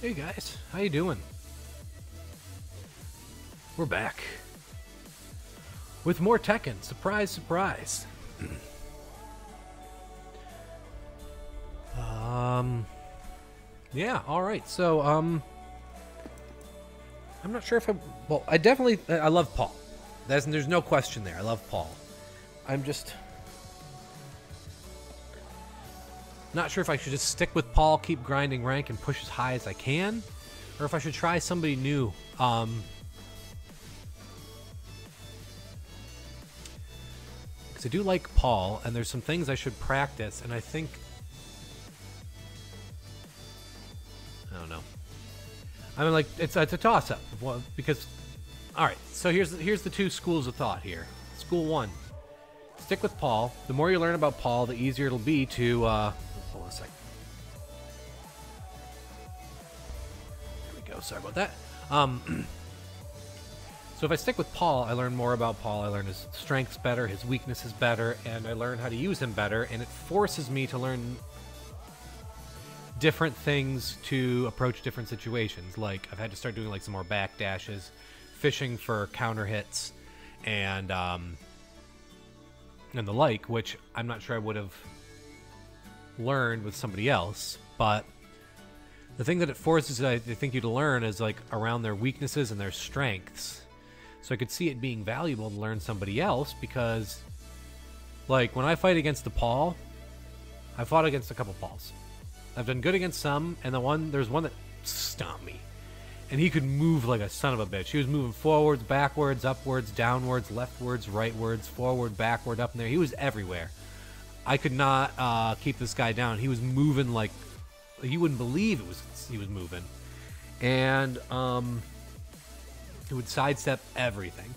Hey guys, how you doing? We're back with more Tekken. Surprise, surprise. um, yeah. All right. So, um, I'm not sure if I. Well, I definitely. I love Paul. There's, there's no question there. I love Paul. I'm just not sure if I should just stick with Paul, keep grinding rank, and push as high as I can, or if I should try somebody new. Um, because I do like Paul, and there's some things I should practice, and I think I don't know. I mean, like it's it's a toss up because all right. So here's here's the two schools of thought here. School one, stick with Paul. The more you learn about Paul, the easier it'll be to. Uh, hold on a second. There we go. Sorry about that. Um, so if I stick with Paul, I learn more about Paul. I learn his strengths better, his weaknesses better, and I learn how to use him better. And it forces me to learn different things to approach different situations. Like I've had to start doing like some more back dashes, fishing for counter hits, and um, and the like, which I'm not sure I would have learned with somebody else. But the thing that it forces I think you to learn is like around their weaknesses and their strengths. So I could see it being valuable to learn somebody else because, like, when I fight against the Paul, I fought against a couple Pauls. I've done good against some, and the one there's one that stomped me, and he could move like a son of a bitch. He was moving forwards, backwards, upwards, downwards, leftwards, rightwards, forward, backward, up in there. He was everywhere. I could not uh, keep this guy down. He was moving like you wouldn't believe it was he was moving, and um, he would sidestep everything.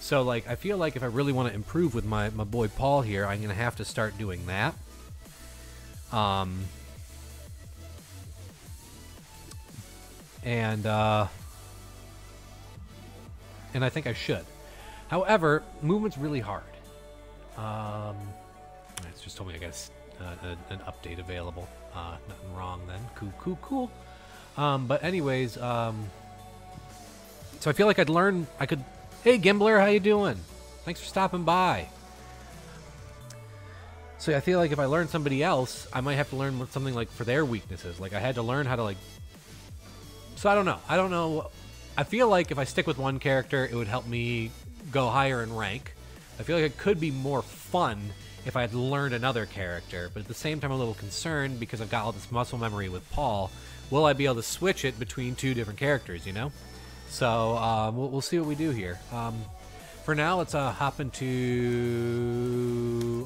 So like I feel like if I really want to improve with my my boy Paul here, I'm gonna have to start doing that. Um, and uh, and I think I should. However, movement's really hard. Um, it's just told me I a, an update available. Uh, nothing wrong then. Cool, cool, cool. Um, but anyways, um, so I feel like I'd learn. I could. Hey, Gimbler, how you doing? Thanks for stopping by. So I feel like if I learn somebody else, I might have to learn something like for their weaknesses. Like I had to learn how to like so I don't know. I don't know. I feel like if I stick with one character, it would help me go higher in rank. I feel like it could be more fun if I had learned another character, but at the same time, I'm a little concerned because I've got all this muscle memory with Paul. Will I be able to switch it between two different characters, you know? So um, we'll, we'll, see what we do here. Um, for now, let's uh, hop into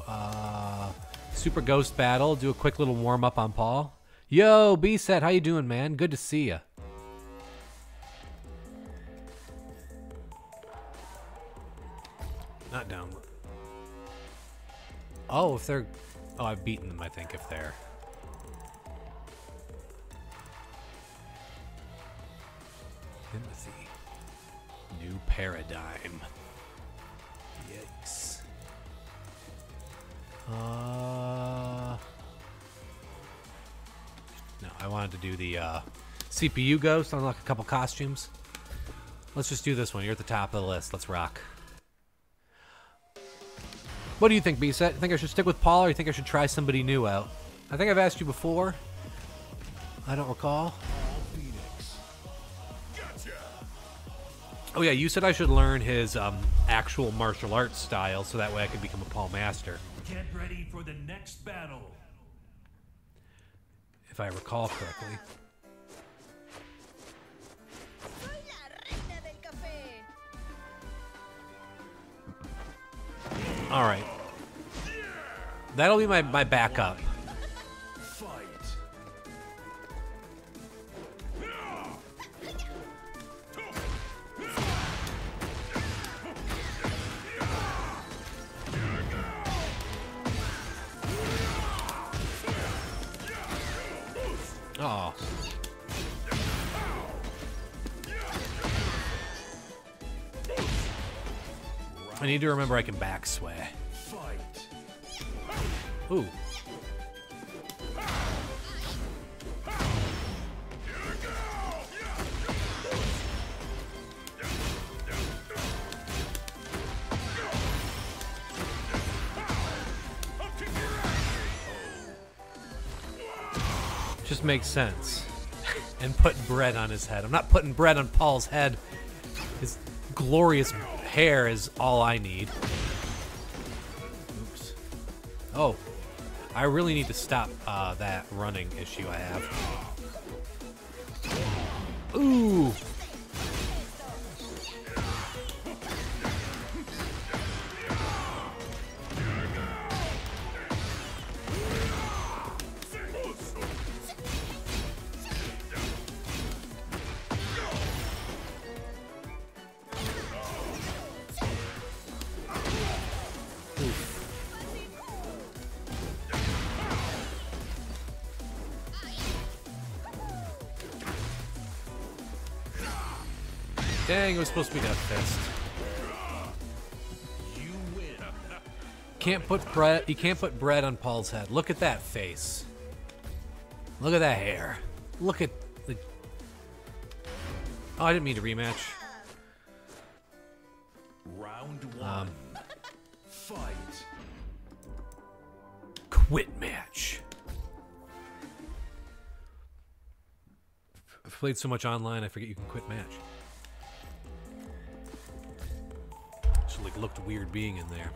uh, Super Ghost Battle, do a quick little warm up on Paul. Yo, B-Set, how you doing, man? Good to see you. Not down. Oh, if they're... Oh, I've beaten them, I think, if they're... Timothy. New paradigm. Yikes. Uh... No, I wanted to do the uh, CPU ghost, unlock a couple costumes. Let's just do this one. You're at the top of the list. Let's rock. What do you think, B-Set? Think I should stick with Paul or you think I should try somebody new out? I think I've asked you before. I don't recall. Oh yeah, you said I should learn his um, actual martial arts style so that way I could become a Paul Master. Get ready for the next battle. If I recall correctly. All right. That'll be my, my backup. Oh. I need to remember I can back sway. Fight. Ooh. Just makes sense. and put bread on his head. I'm not putting bread on Paul's head. His glorious hair is all I need. Oops. Oh, I really need to stop uh, that running issue I have. Ooh. Dang, it was supposed to be that fist. You win. Can't put bread. You can't put bread on Paul's head. Look at that face. Look at that hair. Look at the. Oh, I didn't mean to rematch. Round one. Um, Fight. quit match. I've played so much online, I forget you can quit match. Looked weird being in there.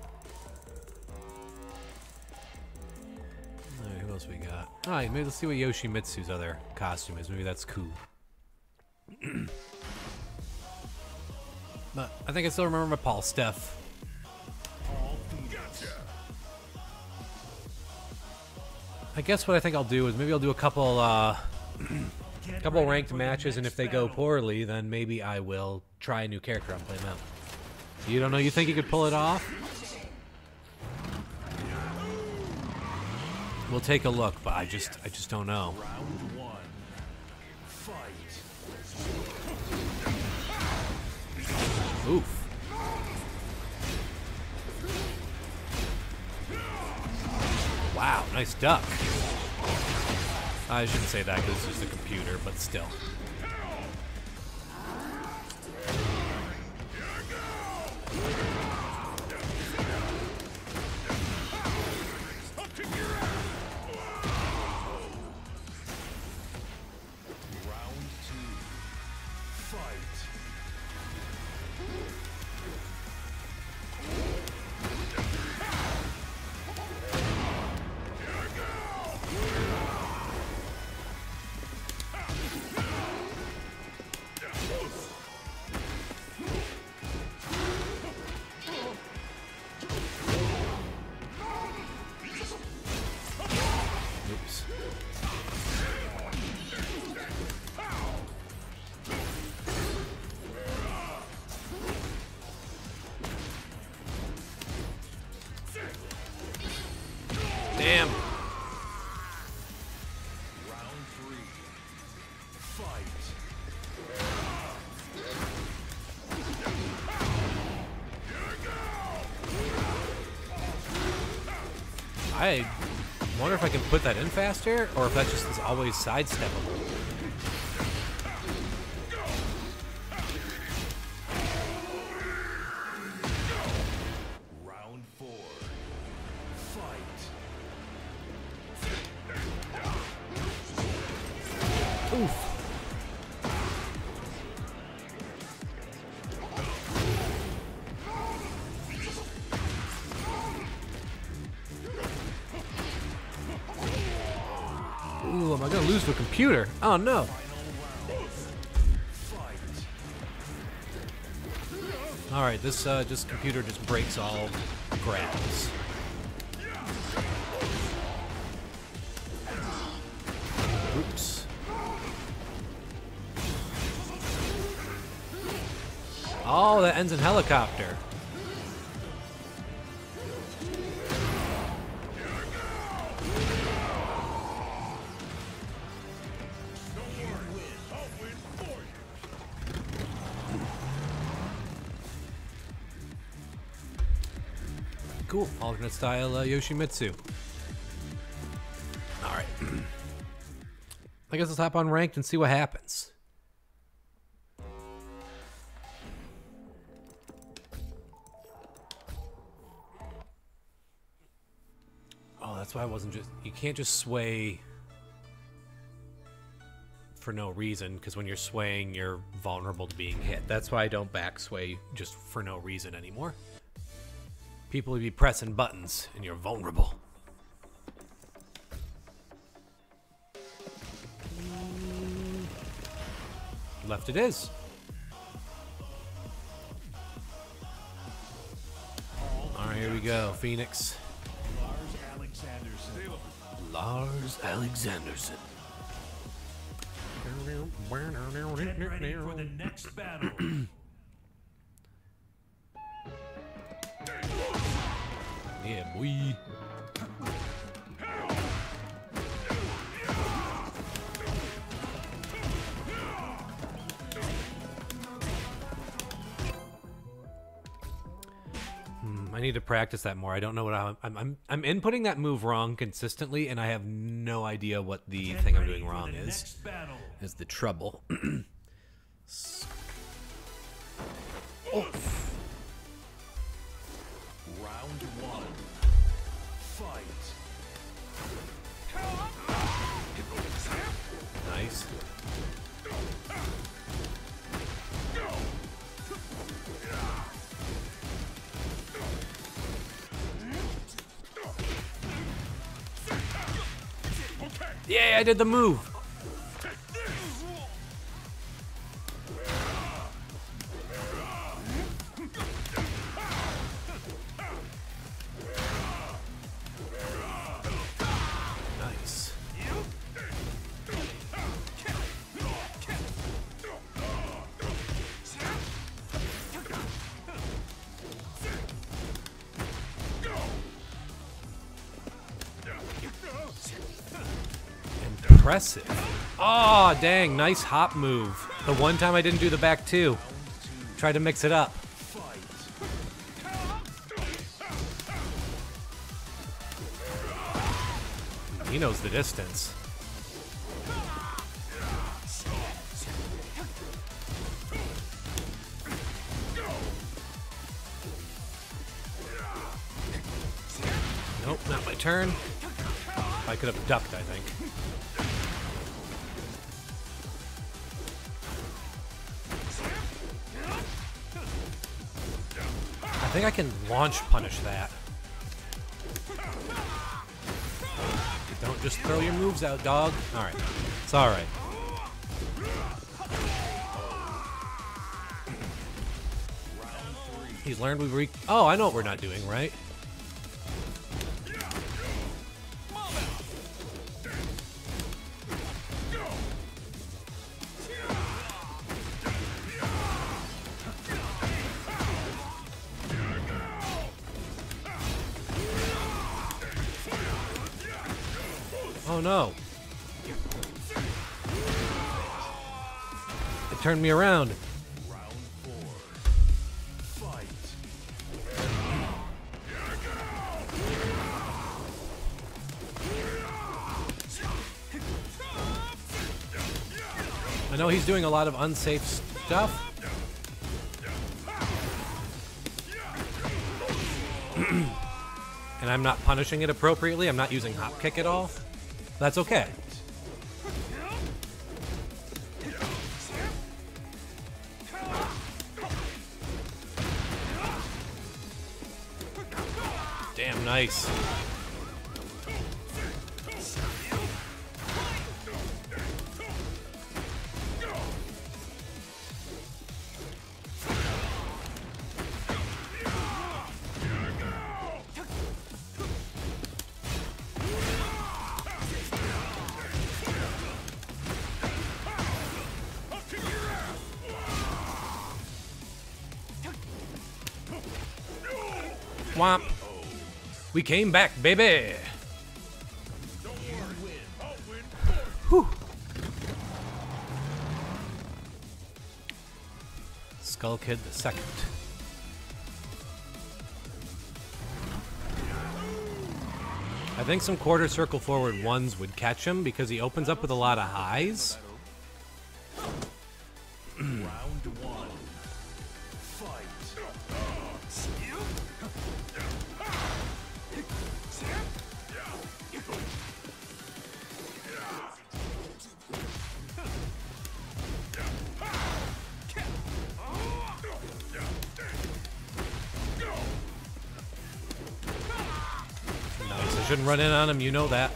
Alright, who else we got? Alright, maybe let's see what Yoshimitsu's other costume is. Maybe that's cool. but I think I still remember my Paul Steph. I guess what I think I'll do is maybe I'll do a couple uh couple ranked matches and if they go poorly then maybe I will try a new character on Play Out. You don't know you think you could pull it off? We'll take a look, but I just I just don't know. Oof. Wow, nice duck. I shouldn't say that because it's just a computer, but still. If I can put that in faster, or if that just is always sidesteppable. Oh no. Alright, this uh computer just breaks all grabs. Oops. Oh, that ends in helicopter. Alternate style uh, Yoshimitsu. All right. I guess let's hop on ranked and see what happens. Oh, that's why I wasn't just. You can't just sway for no reason, because when you're swaying, you're vulnerable to being hit. That's why I don't back sway just for no reason anymore. People would be pressing buttons, and you're vulnerable. Left it is. Alright, here we go. Phoenix. Lars Alexandersson. Lars Alexandersson. Get ready for the next battle. Yeah, boy. Hmm, I need to practice that more. I don't know what I'm, I'm. I'm I'm inputting that move wrong consistently, and I have no idea what the Get thing I'm doing wrong is. Is the trouble? Round Nice. Yeah, I did the move. Impressive. Oh, dang. Nice hop move. The one time I didn't do the back two. Tried to mix it up. He knows the distance. Nope, not my turn. I could have ducked, I think. Think I can launch punish that. Don't just throw your moves out, dog. Alright. It's alright. He's learned we've re- Oh, I know what we're not doing, right? It turned me around. I know he's doing a lot of unsafe stuff. and I'm not punishing it appropriately. I'm not using hop kick at all. That's okay. Nice. We came back, baby. Whew. Skull Kid the second. I think some quarter circle forward ones would catch him because he opens up with a lot of highs. In on him. You know that.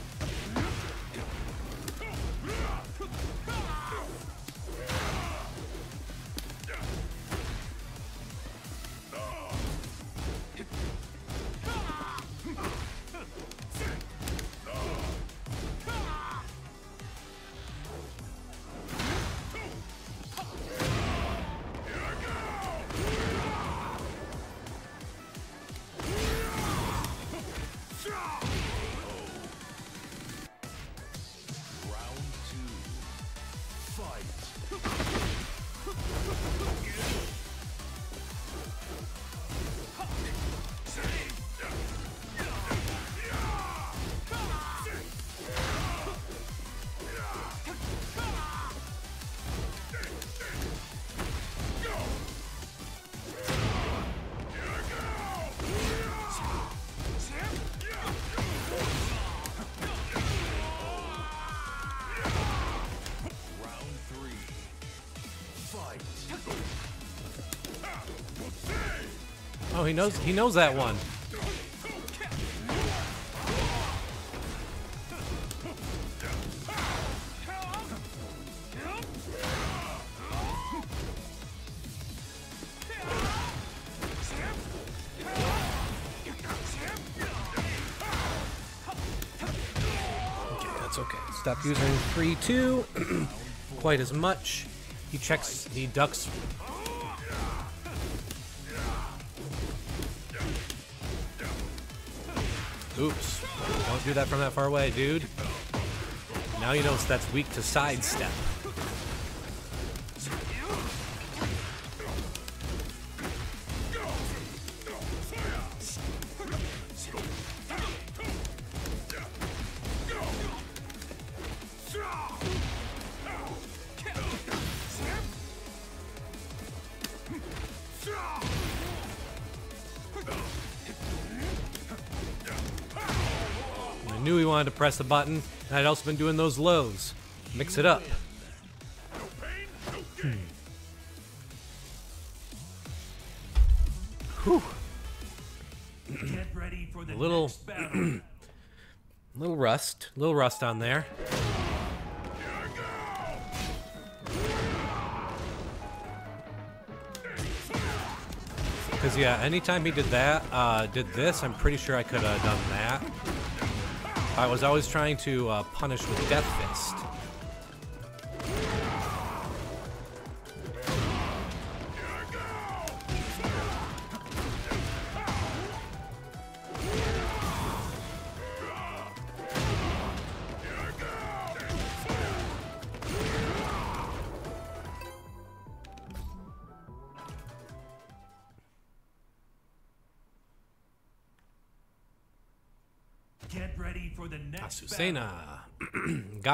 He knows. He knows that one. Okay, that's okay. Stop using three two quite as much. He checks. He ducks Oops. Don't do that from that far away, dude. Now you know that's weak to sidestep. Wanted to press the button, and I'd also been doing those lows. Mix it up. Get ready for Little- Little rust, little rust on there. Because yeah, anytime he did that, uh, did this, I'm pretty sure I could have done that. I was always trying to uh, punish with Death Fist.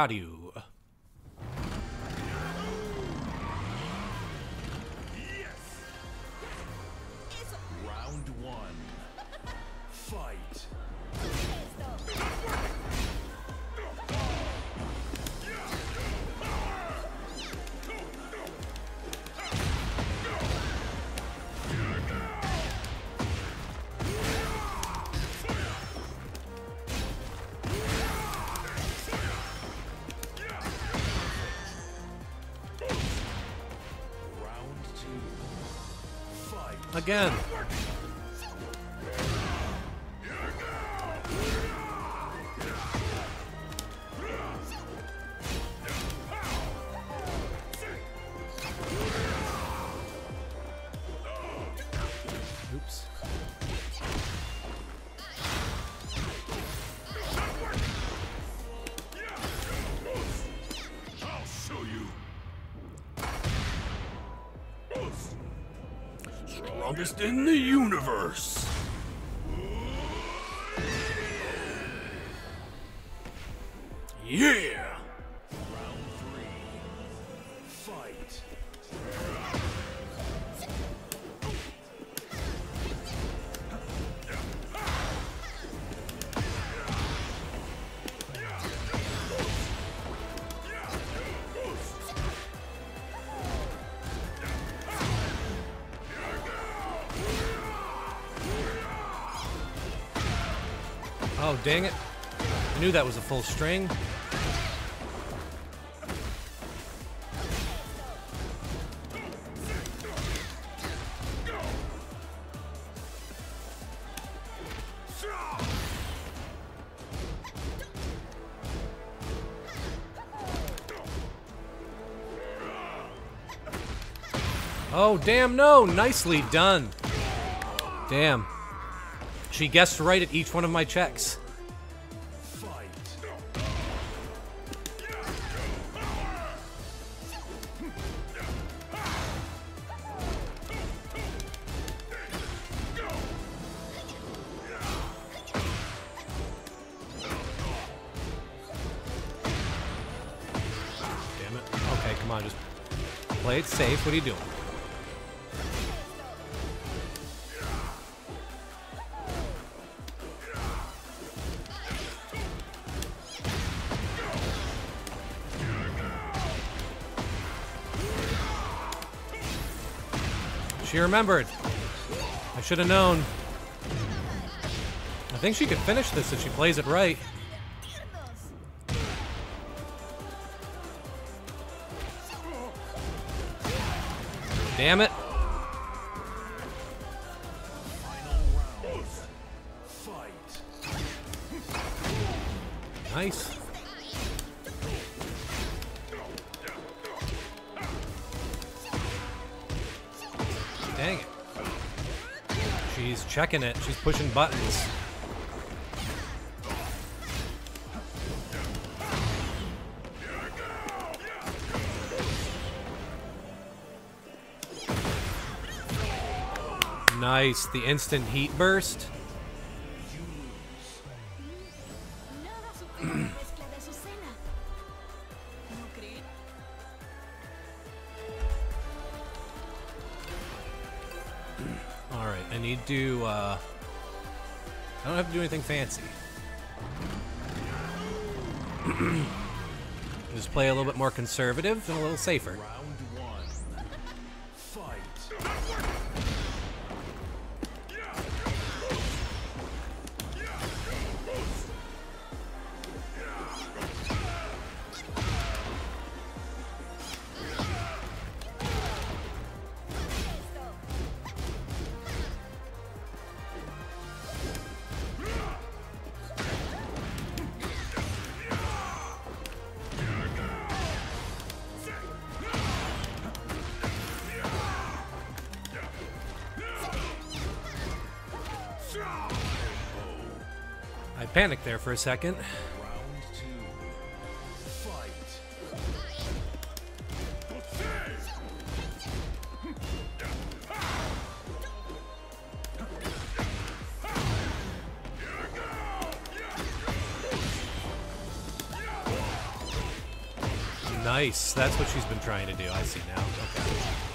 Azucena. In the universe. Oh, dang it. I knew that was a full string. Oh, damn, no. Nicely done. Damn. She guessed right at each one of my checks. Safe. What are you doing? She remembered. I should have known. I think she could finish this if she plays it right. Damn it. Nice. Dang it. She's checking it. She's pushing buttons. The instant heat burst. Nada supera la mezcla de Azucena. ¿No creen? All right, I need to. Uh, I don't have to do anything fancy. Just play a little bit more conservative and a little safer. I panicked there for a second. Nice. That's what she's been trying to do. I see now. Okay.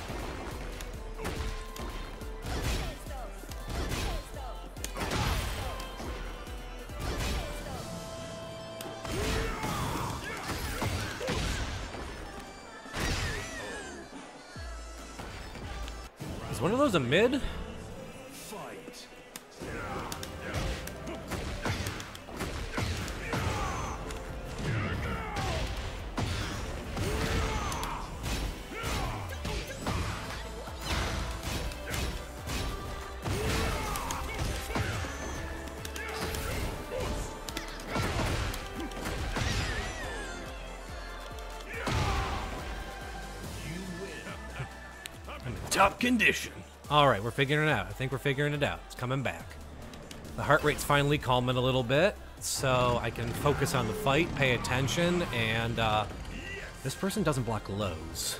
Of a mid? Top condition. All right, we're figuring it out. I think we're figuring it out. It's coming back. The heart rate's finally calming a little bit, so I can focus on the fight, pay attention, and uh, this person doesn't block lows.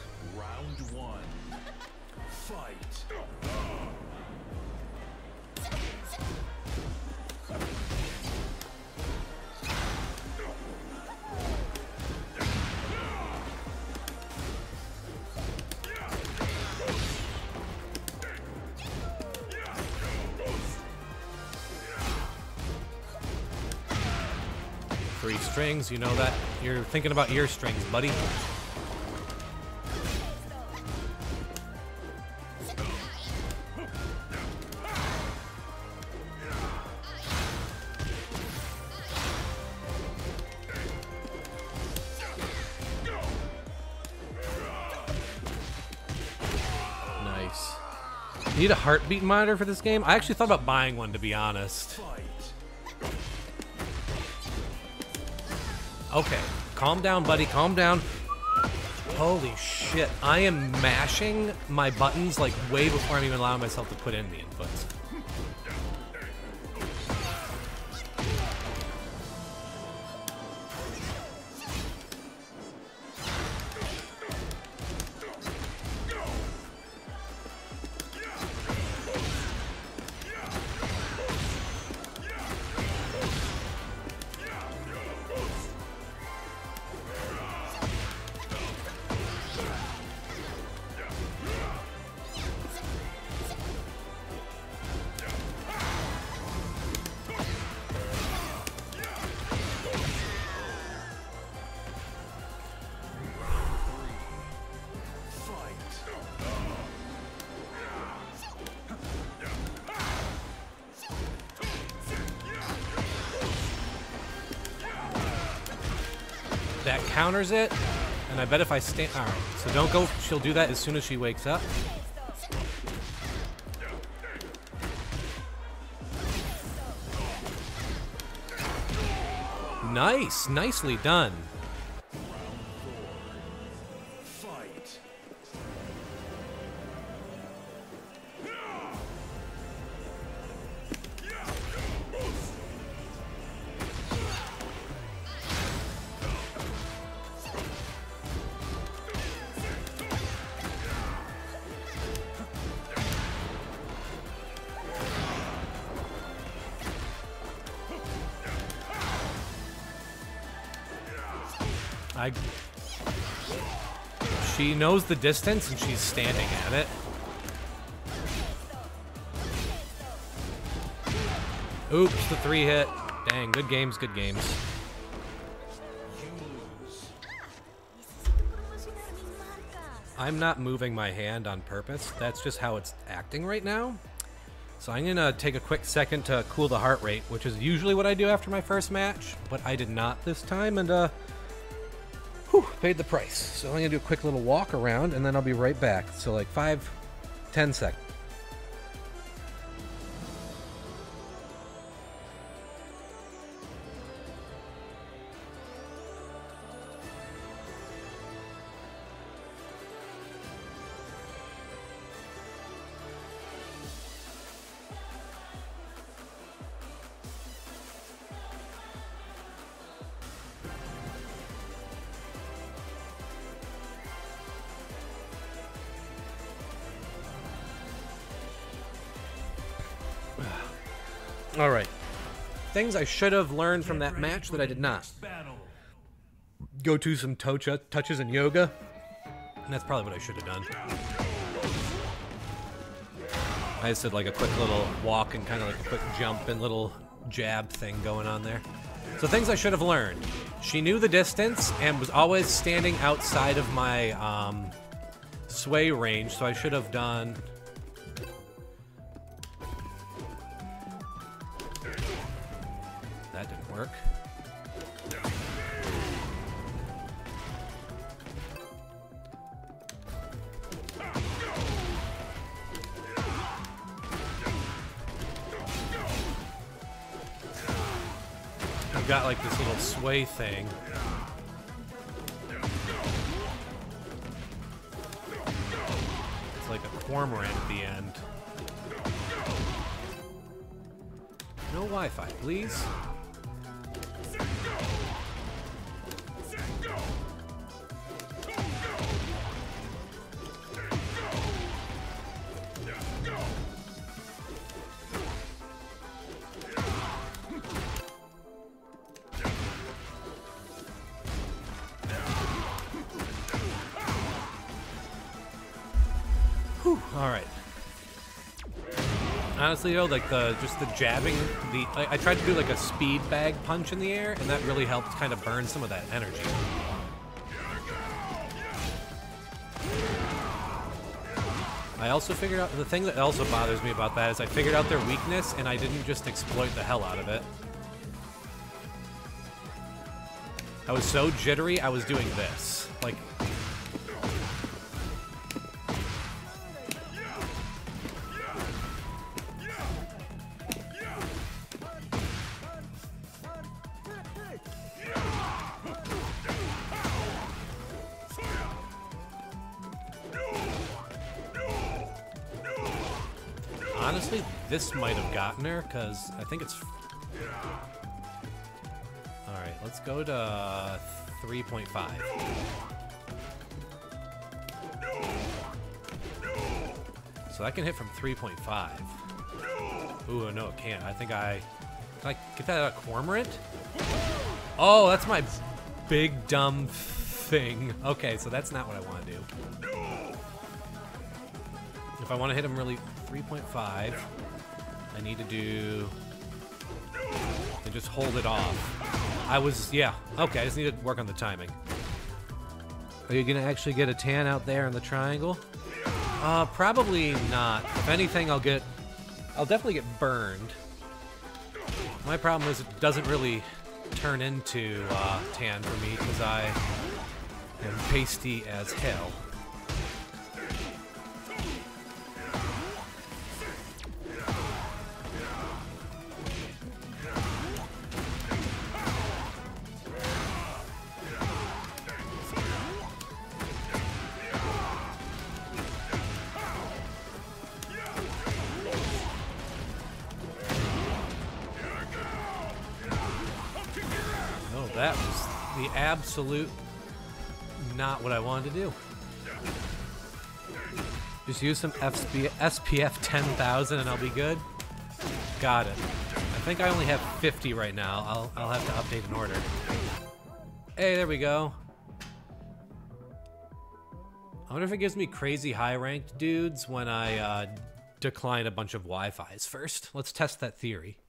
Strings. You know that. You're thinking about your strings, buddy. Nice. Need a heartbeat monitor for this game? I actually thought about buying one, to be honest. Okay, calm down, buddy. Calm down. Holy shit. I am mashing my buttons like way before I'm even allowing myself to put in the counters it, and I bet if I stand. Alright, so don't go. She'll do that as soon as she wakes up. Nice, nicely done. She knows the distance and she's standing at it. Oops, the three hit. Dang, good games, good games. I'm not moving my hand on purpose. That's just how it's acting right now. So I'm gonna take a quick second to cool the heart rate, which is usually what I do after my first match, but I did not this time, and uh, paid the price. So I'm gonna do a quick little walk around, and then I'll be right back. So like five, ten seconds. Things I should have learned from that match that I did not. Go to some tocha touches and yoga. And that's probably what I should have done. I just did like a quick little walk and kind of like a quick jump and little jab thing going on there. So things I should have learned. She knew the distance and was always standing outside of my um, sway range, so I should have done. Sway thing. Honestly though, like the just the jabbing, the I, I tried to do like a speed bag punch in the air, and that really helped kind of burn some of that energy. I also figured out the thing that also bothers me about that is I figured out their weakness and I didn't just exploit the hell out of it. I was so jittery, I was doing this. Her because I think it's. All right, let's go to 3.5. So I can hit from 3.5. Ooh, no, it can't. I think I. Can I get that out of Cormorant? Oh, that's my big dumb thing. Okay, so that's not what I want to do. If I want to hit him really 3.5, I need to do and just hold it off. I was yeah okay. I just need to work on the timing. Are you gonna actually get a tan out there in the triangle? Uh, probably not. If anything, I'll get I'll definitely get burned. My problem is it doesn't really turn into uh, tan for me because I am pasty as hell. Absolute not what I wanted to do. Just use some FSP SPF 10,000 and I'll be good. Got it. I think I only have 50 right now. I'll, I'll have to update an order. Hey, there we go. I wonder if it gives me crazy high ranked dudes when I uh, decline a bunch of Wi-Fi's first. Let's test that theory.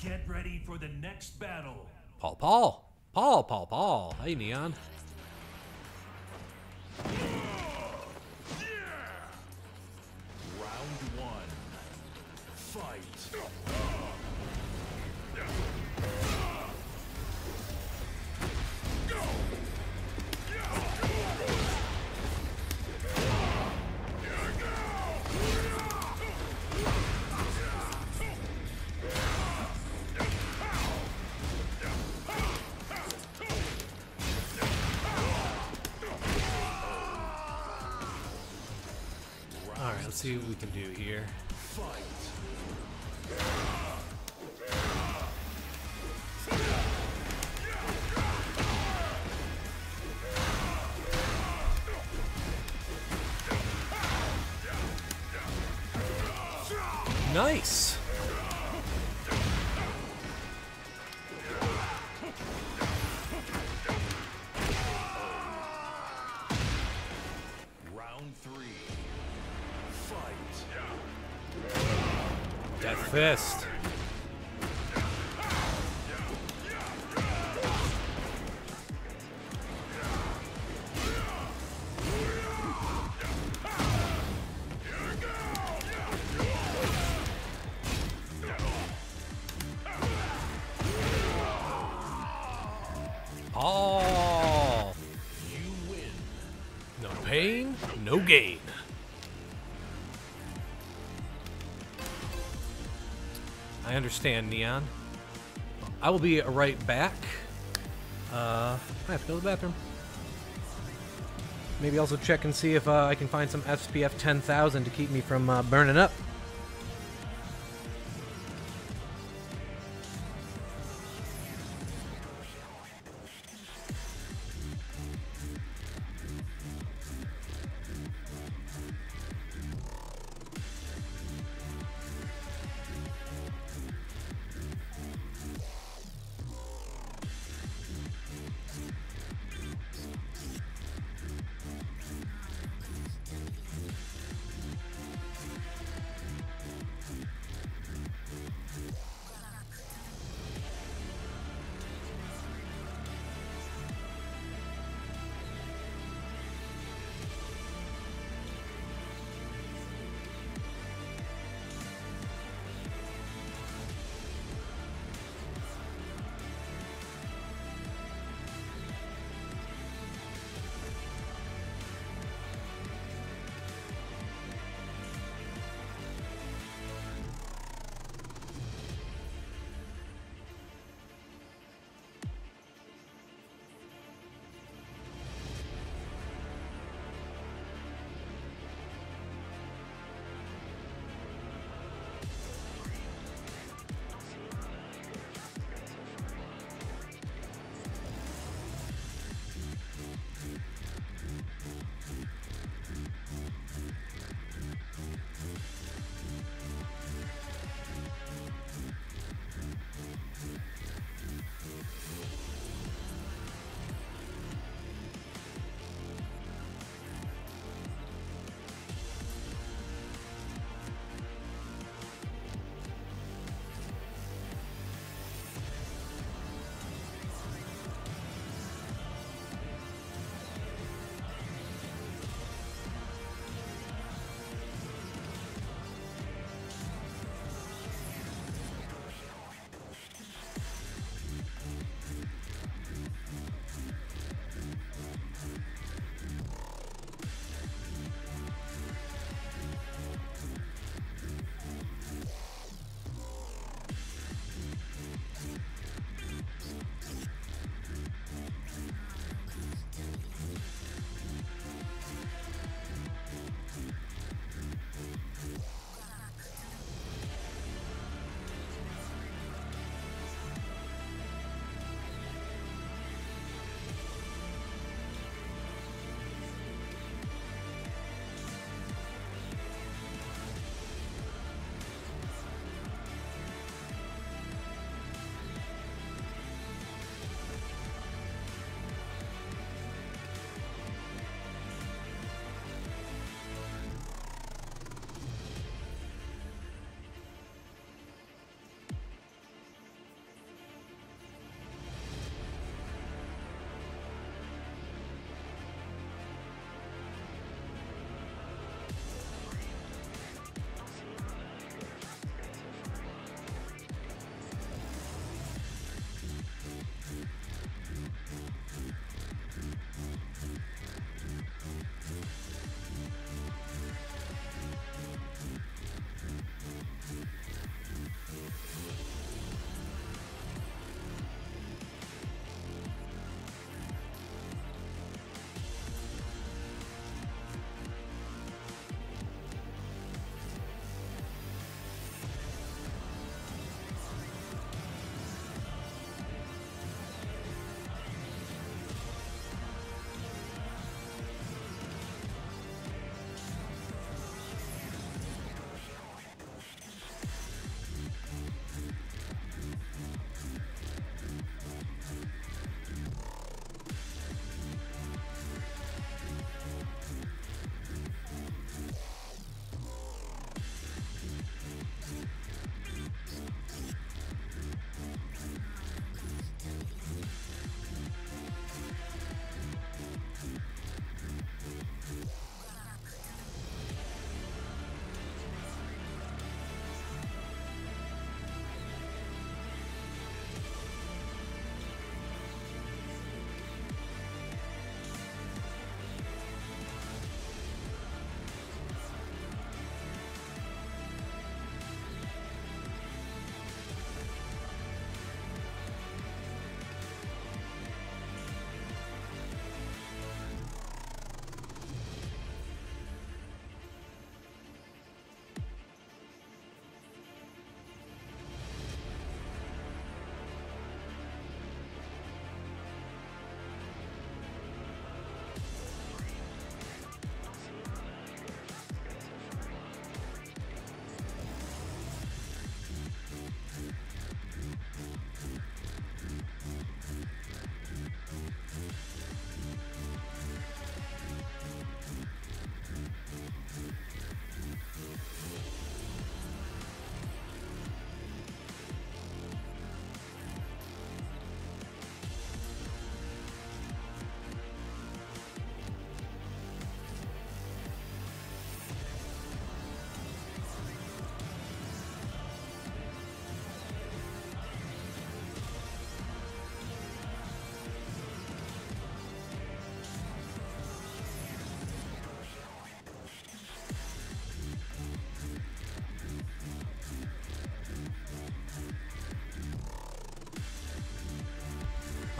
Get ready for the next battle. Paul, Paul, Paul, Paul, Paul. Hey, Neon. See what we can do here. Nice. Fist. Oh, no pain, no gain. Understand, Neon. I will be right back. Uh, I have to go to the bathroom. Maybe also check and see if uh, I can find some SPF 10,000 to keep me from uh, burning up.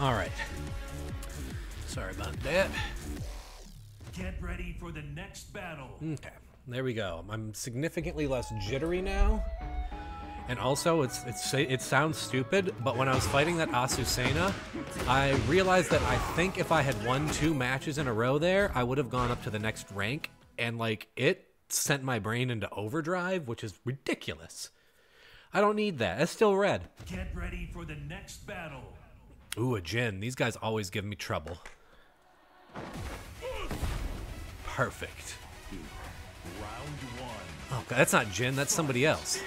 All right. Sorry about that. Get ready for the next battle. Okay, there we go. I'm significantly less jittery now. And also, it's it's it sounds stupid, but when I was fighting that Azucena, I realized that I think if I had won two matches in a row there, I would have gone up to the next rank, and like it sent my brain into overdrive, which is ridiculous. I don't need that. It's still red. Get ready for the next battle. Ooh, a Jin. These guys always give me trouble. Perfect. Oh, God, that's not Jin. That's somebody else.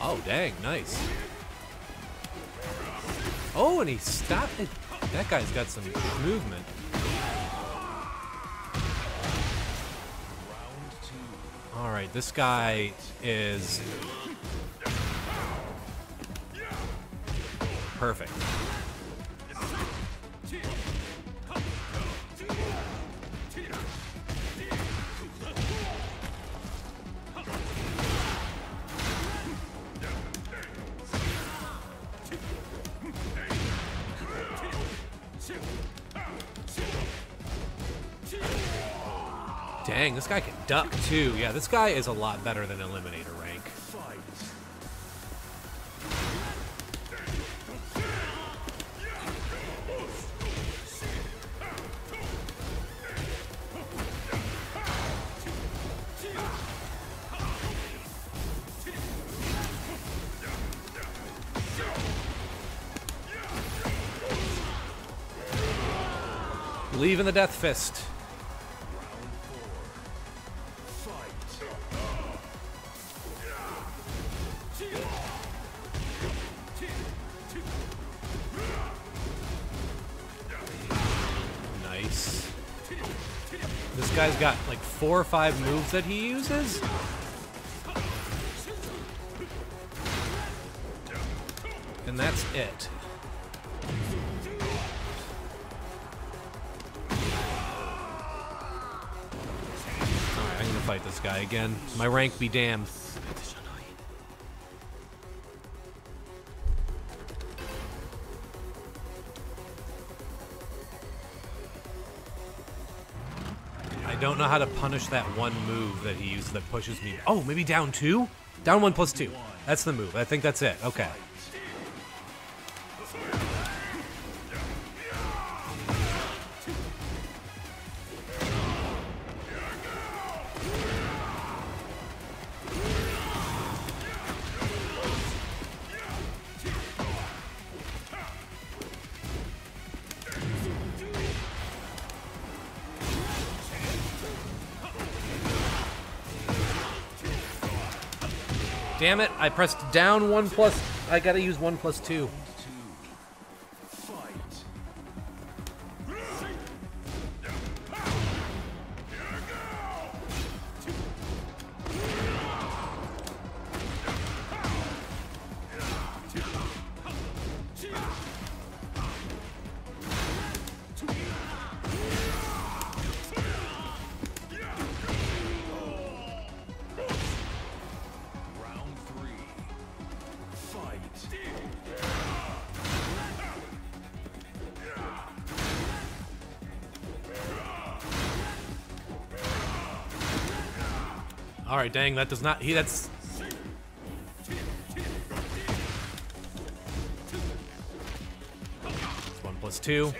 Oh, dang, nice. Oh, and he stopped it. That guy's got some movement. All right, this guy is perfect. Dang, this guy can duck too. Yeah, this guy is a lot better than Eliminator rank. In the Death Fist. Guy's got like four or five moves that he uses. And that's it. Alright, I'm gonna fight this guy again. My rank be damned. Know how to punish that one move that he used that pushes me. Oh, maybe down two? Down one plus two. That's the move. I think that's it. Okay. I pressed down one plus. I gotta use one plus two. Right, dang, that does not. He that's. One plus two.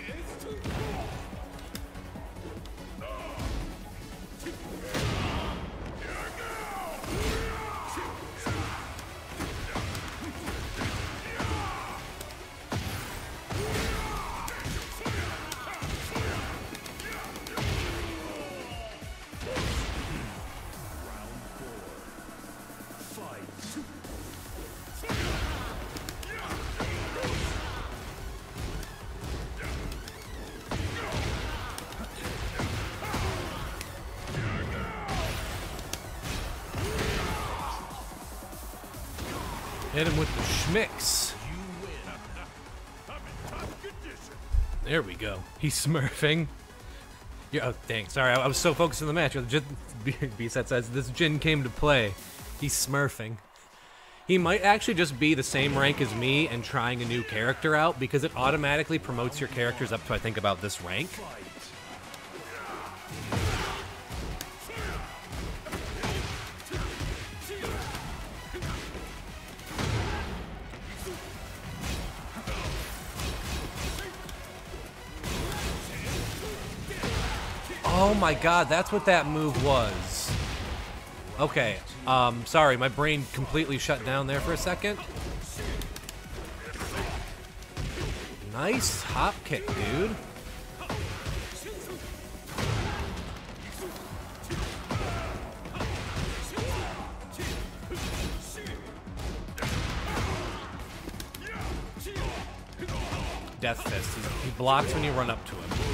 He's smurfing. Yeah, oh, dang. Sorry, I, I was so focused on the match. Jin, B-Set says, this Jin came to play. He's smurfing. He might actually just be the same rank as me and trying a new character out because it automatically promotes your characters up to, I think, about this rank. Oh my god, that's what that move was. Okay, um, sorry, my brain completely shut down there for a second. Nice hop kick, dude. Death Fist. He blocks when you run up to him.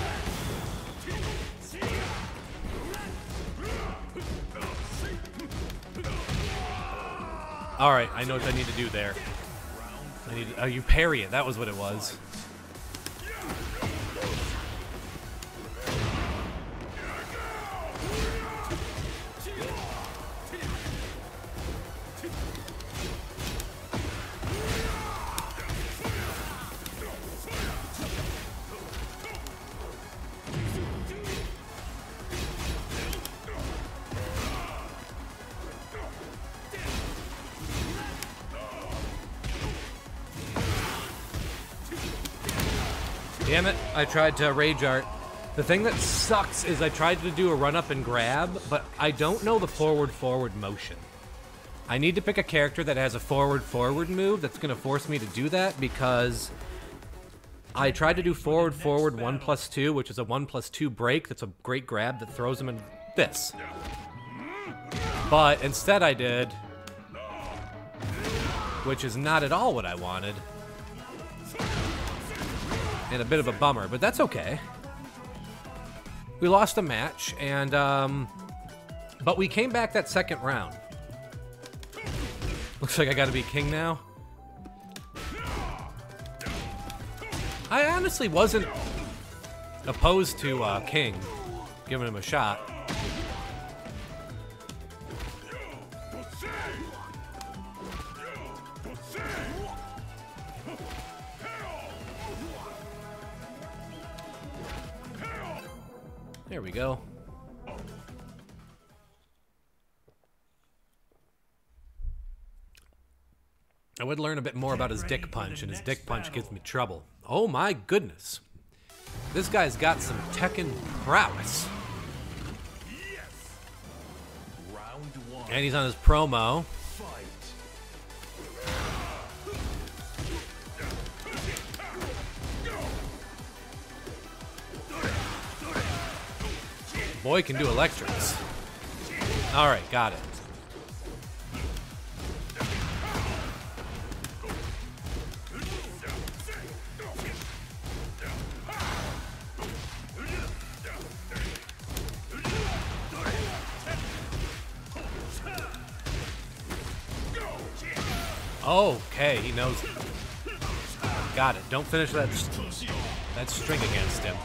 All right, I know what I need to do there. I need to, oh, you parry it. That was what it was. I tried to rage art. The thing that sucks is I tried to do a run up and grab, but I don't know the forward forward motion. I need to pick a character that has a forward forward move that's going to force me to do that because I tried to do forward forward 1 plus 2, which is a 1 plus 2 break that's a great grab that throws him in this. But instead I did, which is not at all what I wanted and a bit of a bummer, but that's okay. We lost a match, and um, but we came back that second round. Looks like I gotta be king now. I honestly wasn't opposed to uh, King, giving him a shot. We go. I would learn a bit more about his dick punch, and his dick punch gives me trouble. Oh my goodness. This guy's got some Tekken prowess. And he's on his promo. Boy can do electrics. Alright, got it. Okay, he knows. Got it. Don't finish that, that string against him.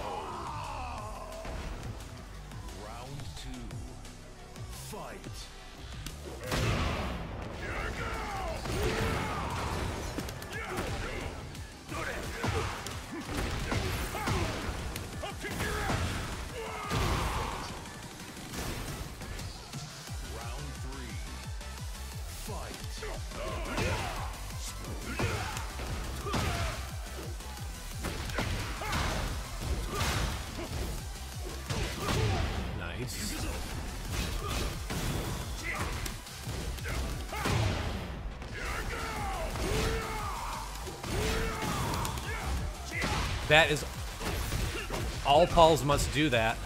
That is all Pauls must do that.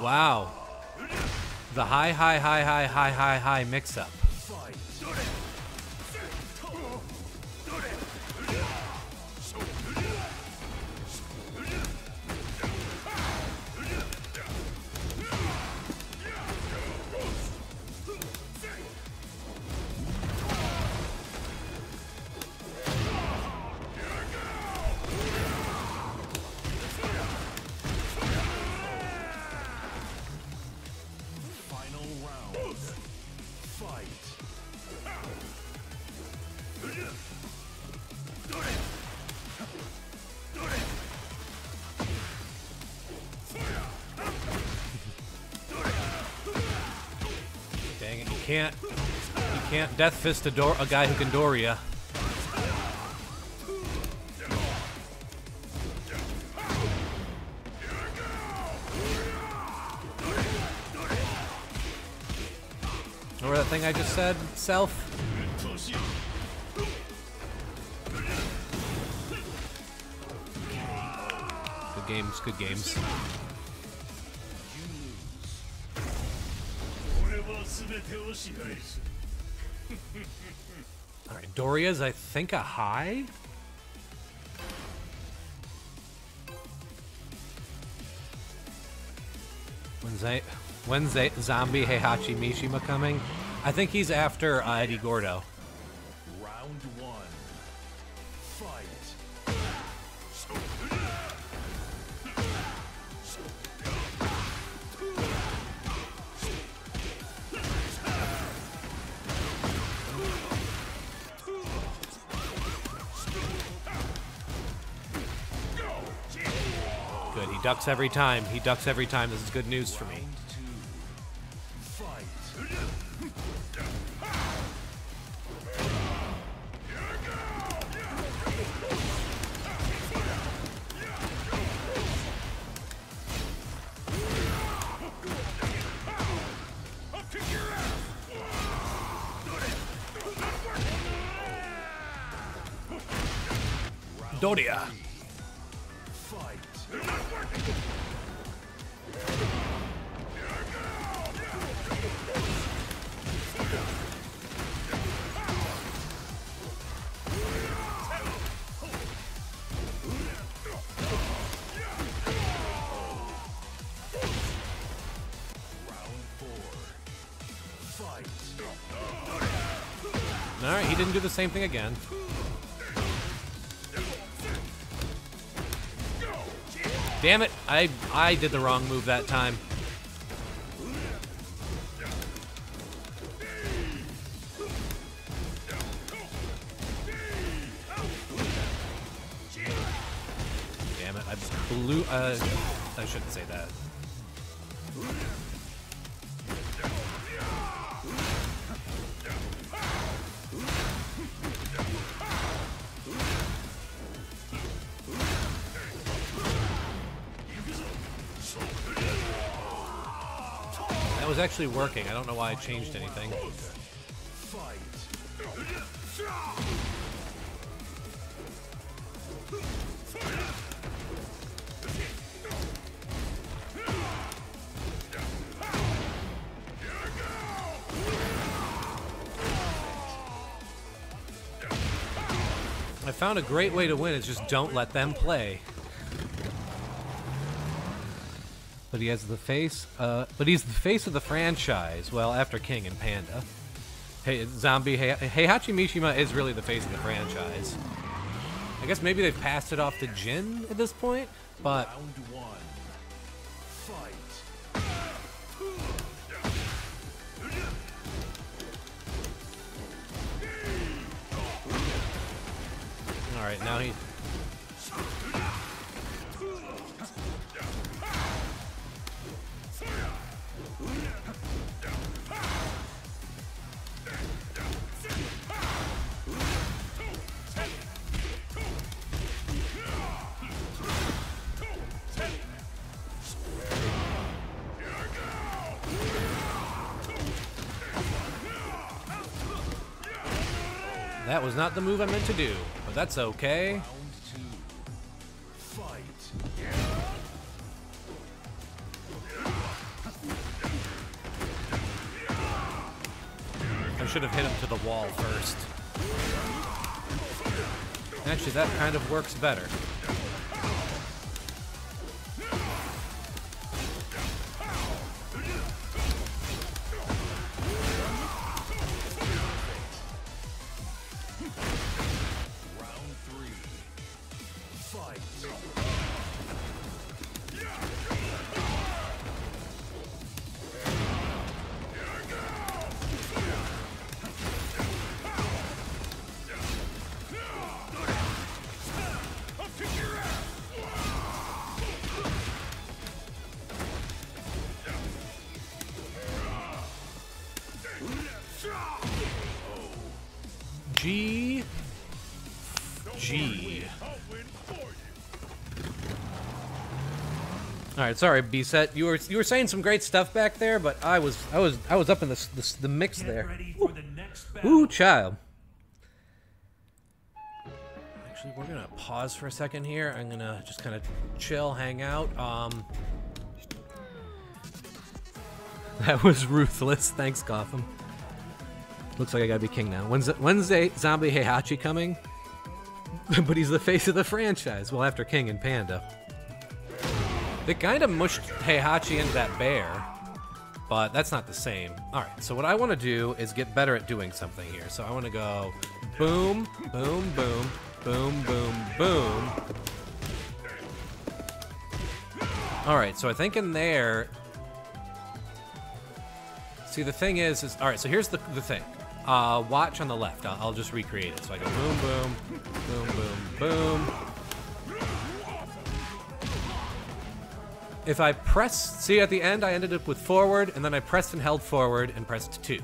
Wow. The high, high, high, high, high, high, high mix death fist a, door, a guy who can Doria. Remember that thing I just said, self? Good games, good games. Alright, Doria's, I think, a high? When's a zombie Heihachi Mishima coming? I think he's after uh, Eddie Gordo. Ducks every time. He ducks every time. This is good news for me. Doria! Same thing again. Damn it! I I did the wrong move that time. Damn it! I blew. Uh, I shouldn't say that. Actually working. I don't know why I changed anything. I found a great way to win. is just don't let them play. But he has the face. Uh, but he's the face of the franchise. Well, after King and Panda. Hey, Zombie hey, Heihachi Mishima is really the face of the franchise. I guess maybe they've passed it off to Jin at this point. But not the move I meant to do, but that's okay. I should have hit him to the wall first. Actually, that kind of works better. Right, sorry, B set. You were you were saying some great stuff back there, but I was I was I was up in the the, the mix Get there. ready for the next. Ooh, child. Actually, we're gonna pause for a second here. I'm gonna just kind of chill, hang out. Um, that was ruthless. Thanks, Gotham. Looks like I gotta be king now. When's Wednesday zombie Heihachi coming? but he's the face of the franchise. Well, after King and Panda. They kind of mushed Heihachi into that bear but that's not the same. All right, so what I want to do is get better at doing something here. So I want to go boom, boom, boom, boom, boom, boom. All right, so I think in there. See, the thing is, is all right. So here's the the thing. Uh, watch on the left. I'll, I'll just recreate it. So I go boom, boom, boom, boom, boom. If I press, see at the end, I ended up with forward, and then I pressed and held forward and pressed two.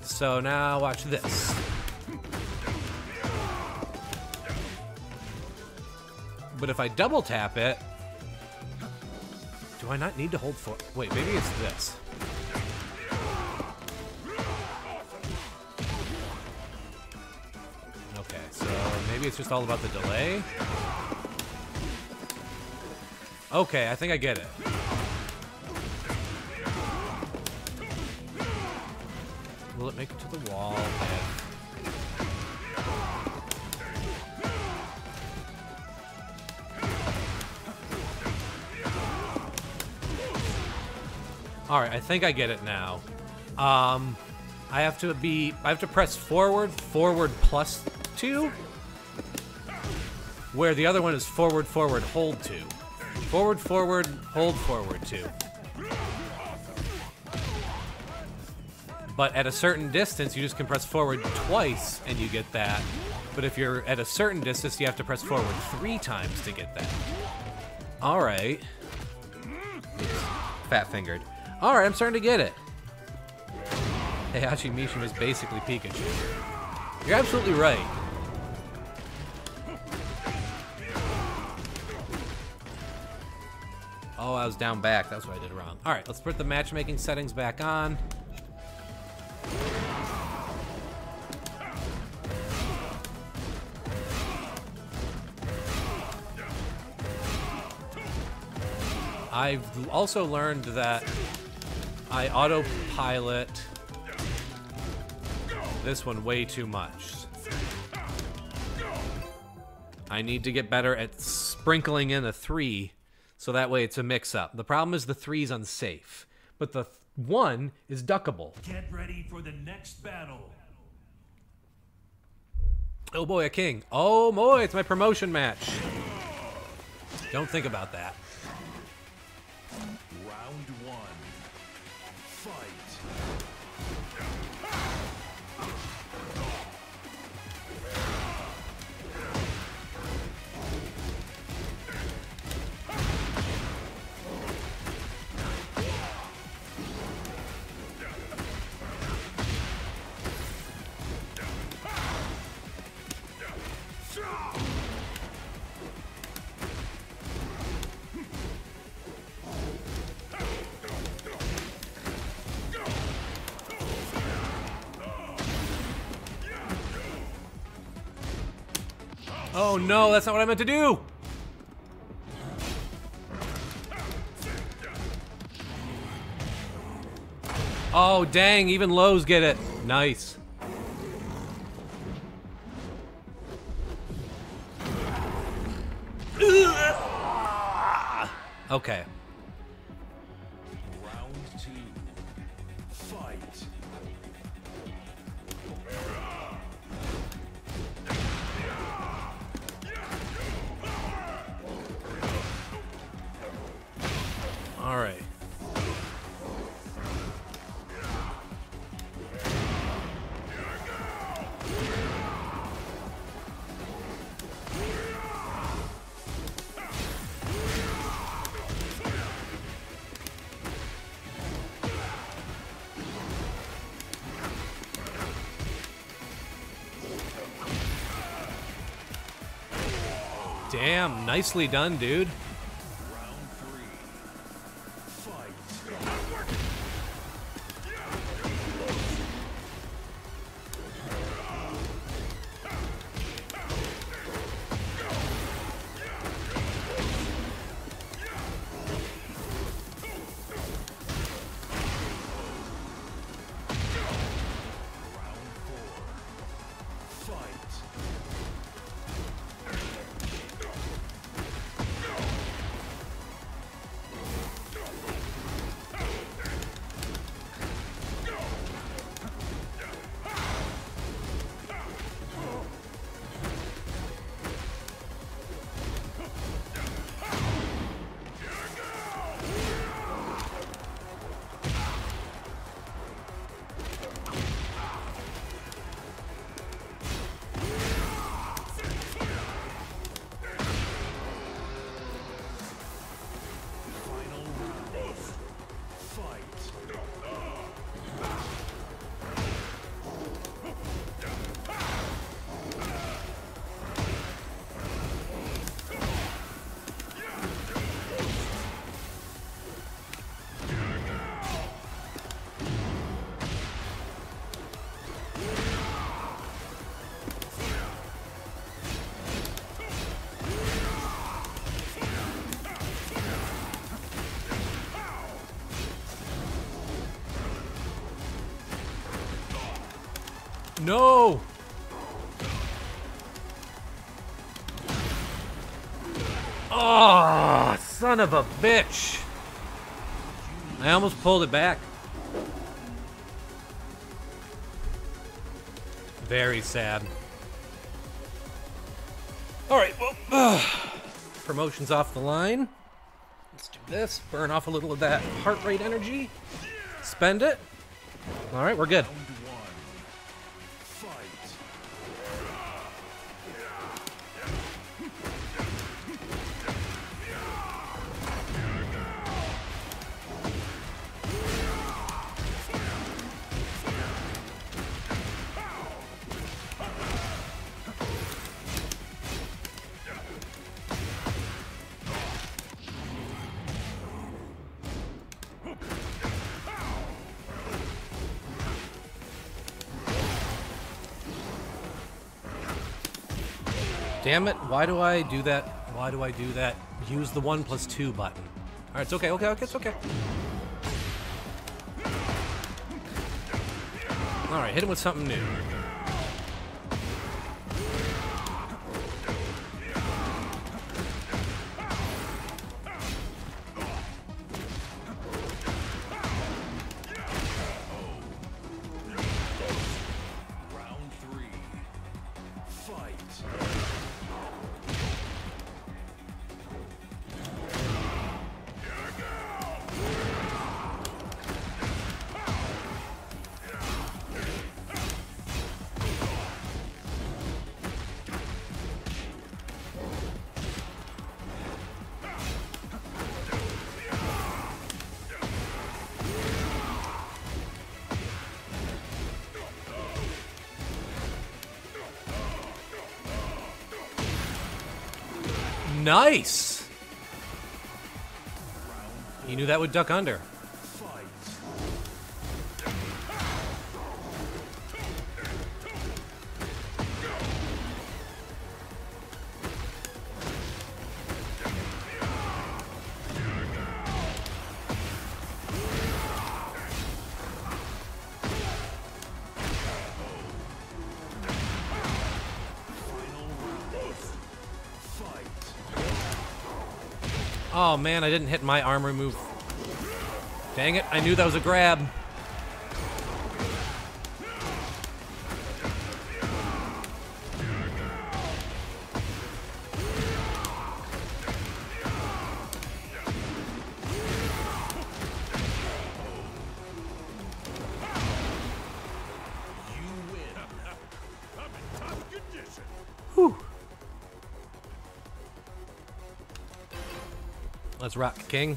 So now watch this. But if I double tap it, do I not need to hold for? Wait, maybe it's this. Okay, so maybe it's just all about the delay. Okay, I think I get it. Will it make it to the wall? All right, I think I get it now. Um, I have to be, I have to press forward, forward plus two, where the other one is forward, forward, hold two. Forward, forward, hold forward too. But at a certain distance, you just can press forward twice and you get that. But if you're at a certain distance, you have to press forward three times to get that. All right. Fat fingered. All right, I'm starting to get it. Heihachi Mishima is basically Pikachu. You're absolutely right. I was down back. That's what I did wrong. All right, let's put the matchmaking settings back on. I've also learned that I autopilot this one way too much. I need to get better at sprinkling in a three so that way it's a mix up. The problem is the three's unsafe, but the th- one is duckable. Get ready for the next battle. Oh boy, a king. Oh boy, it's my promotion match. Don't think about that. No, that's not what I meant to do. Oh dang, even lows get it. Nice. Okay. Damn, nicely done, dude. Son of a bitch! I almost pulled it back. Very sad. Alright, well, promotion's off the line. Let's do this. Burn off a little of that heart rate energy. Spend it. Alright, we're good. Damn it, why do I do that? Why do I do that? Use the 1 plus 2 button. Alright, it's okay, okay, okay, it's okay. Alright, hit him with something new. That would duck under. Oh man, I didn't hit my armor move. Dang it, I knew that was a grab. Let's rock, King.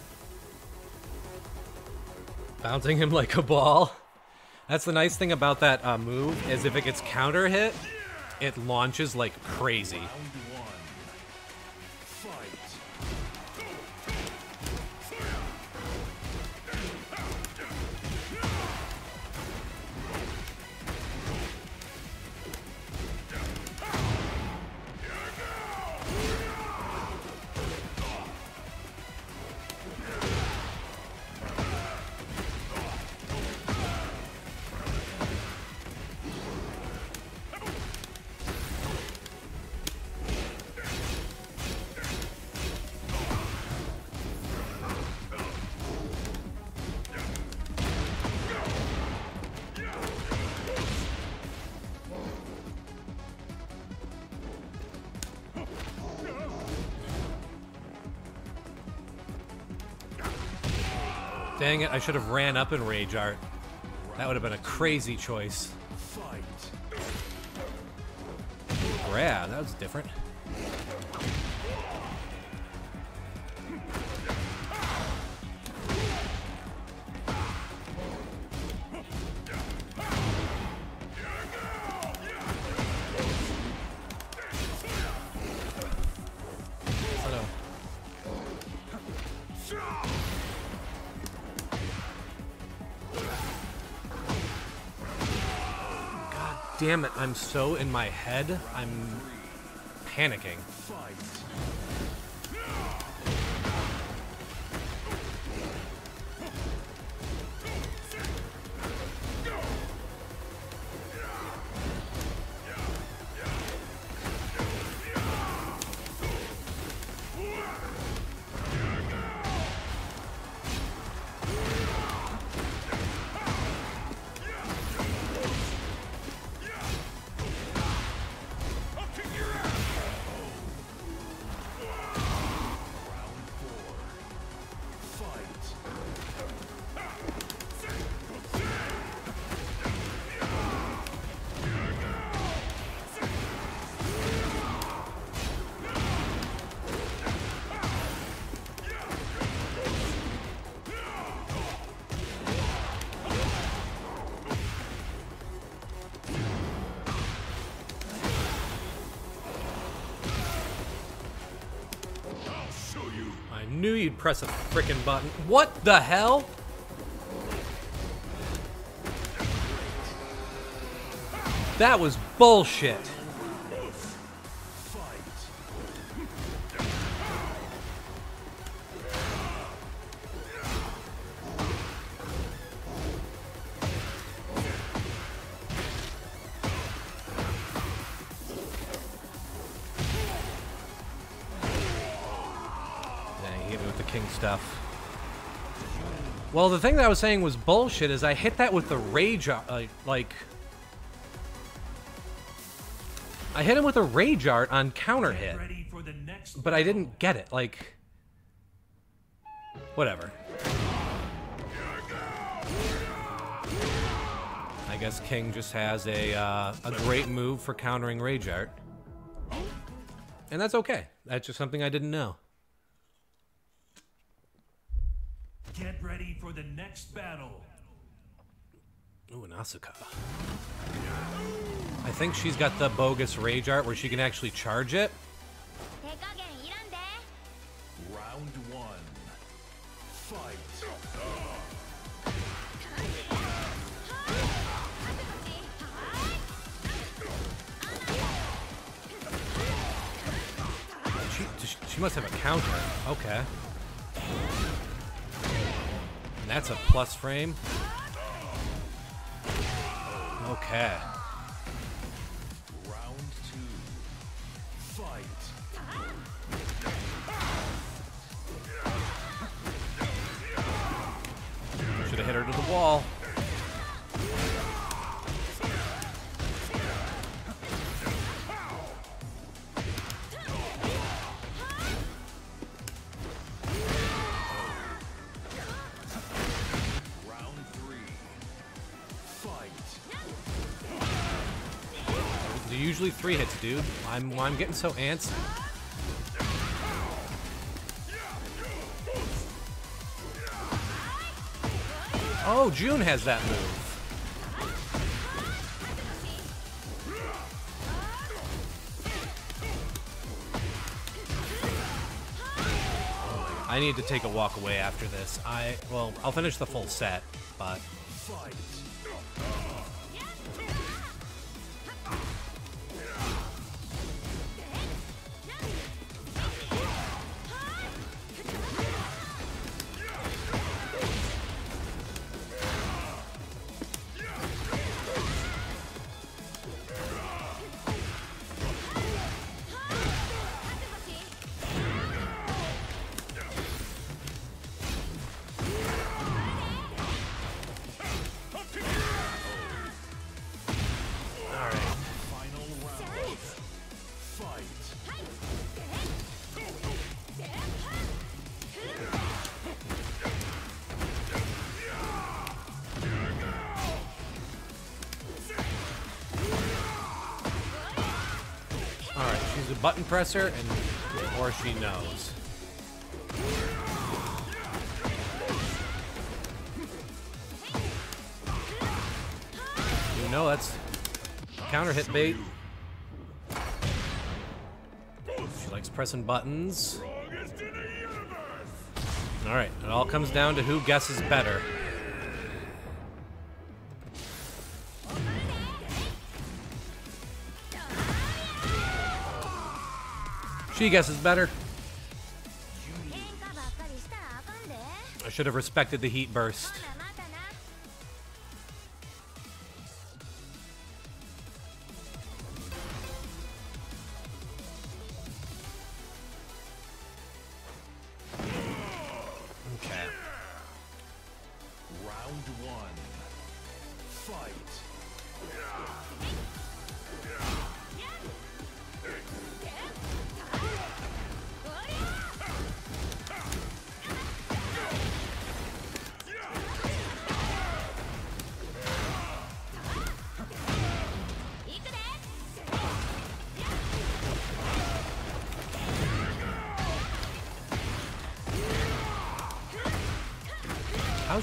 Bouncing him like a ball. That's the nice thing about that uh, move is if it gets counter hit, it launches like crazy. Dang it, I should have ran up in Rage Art. That would have been a crazy choice. Fight. Grab, that was different. Damn it, I'm so in my head, I'm panicking. Press a frickin' button. What the hell? That was bullshit. Well, the thing that I was saying was bullshit is I hit that with the rage, art, uh, like... I hit him with a rage art on counter hit, but I didn't get it, like... Whatever. I guess King just has a, uh, a great move for countering rage art. And that's okay. That's just something I didn't know. Get ready for the next battle. Ooh, an Asuka. I think she's got the bogus rage art where she can actually charge it. Round one. Fight. She must have a counter. Okay. And that's a plus frame. Okay. Round two. Fight. Should have hit her to the wall. Usually three hits, dude. I'm I'm getting so antsy. Oh, June has that move. I need to take a walk away after this. I well, I'll finish the full set, but Button presser, and or she knows. You know that's counter hit bait. She likes pressing buttons. All right, it all comes down to who guesses better. She guesses better. I should have respected the heat burst.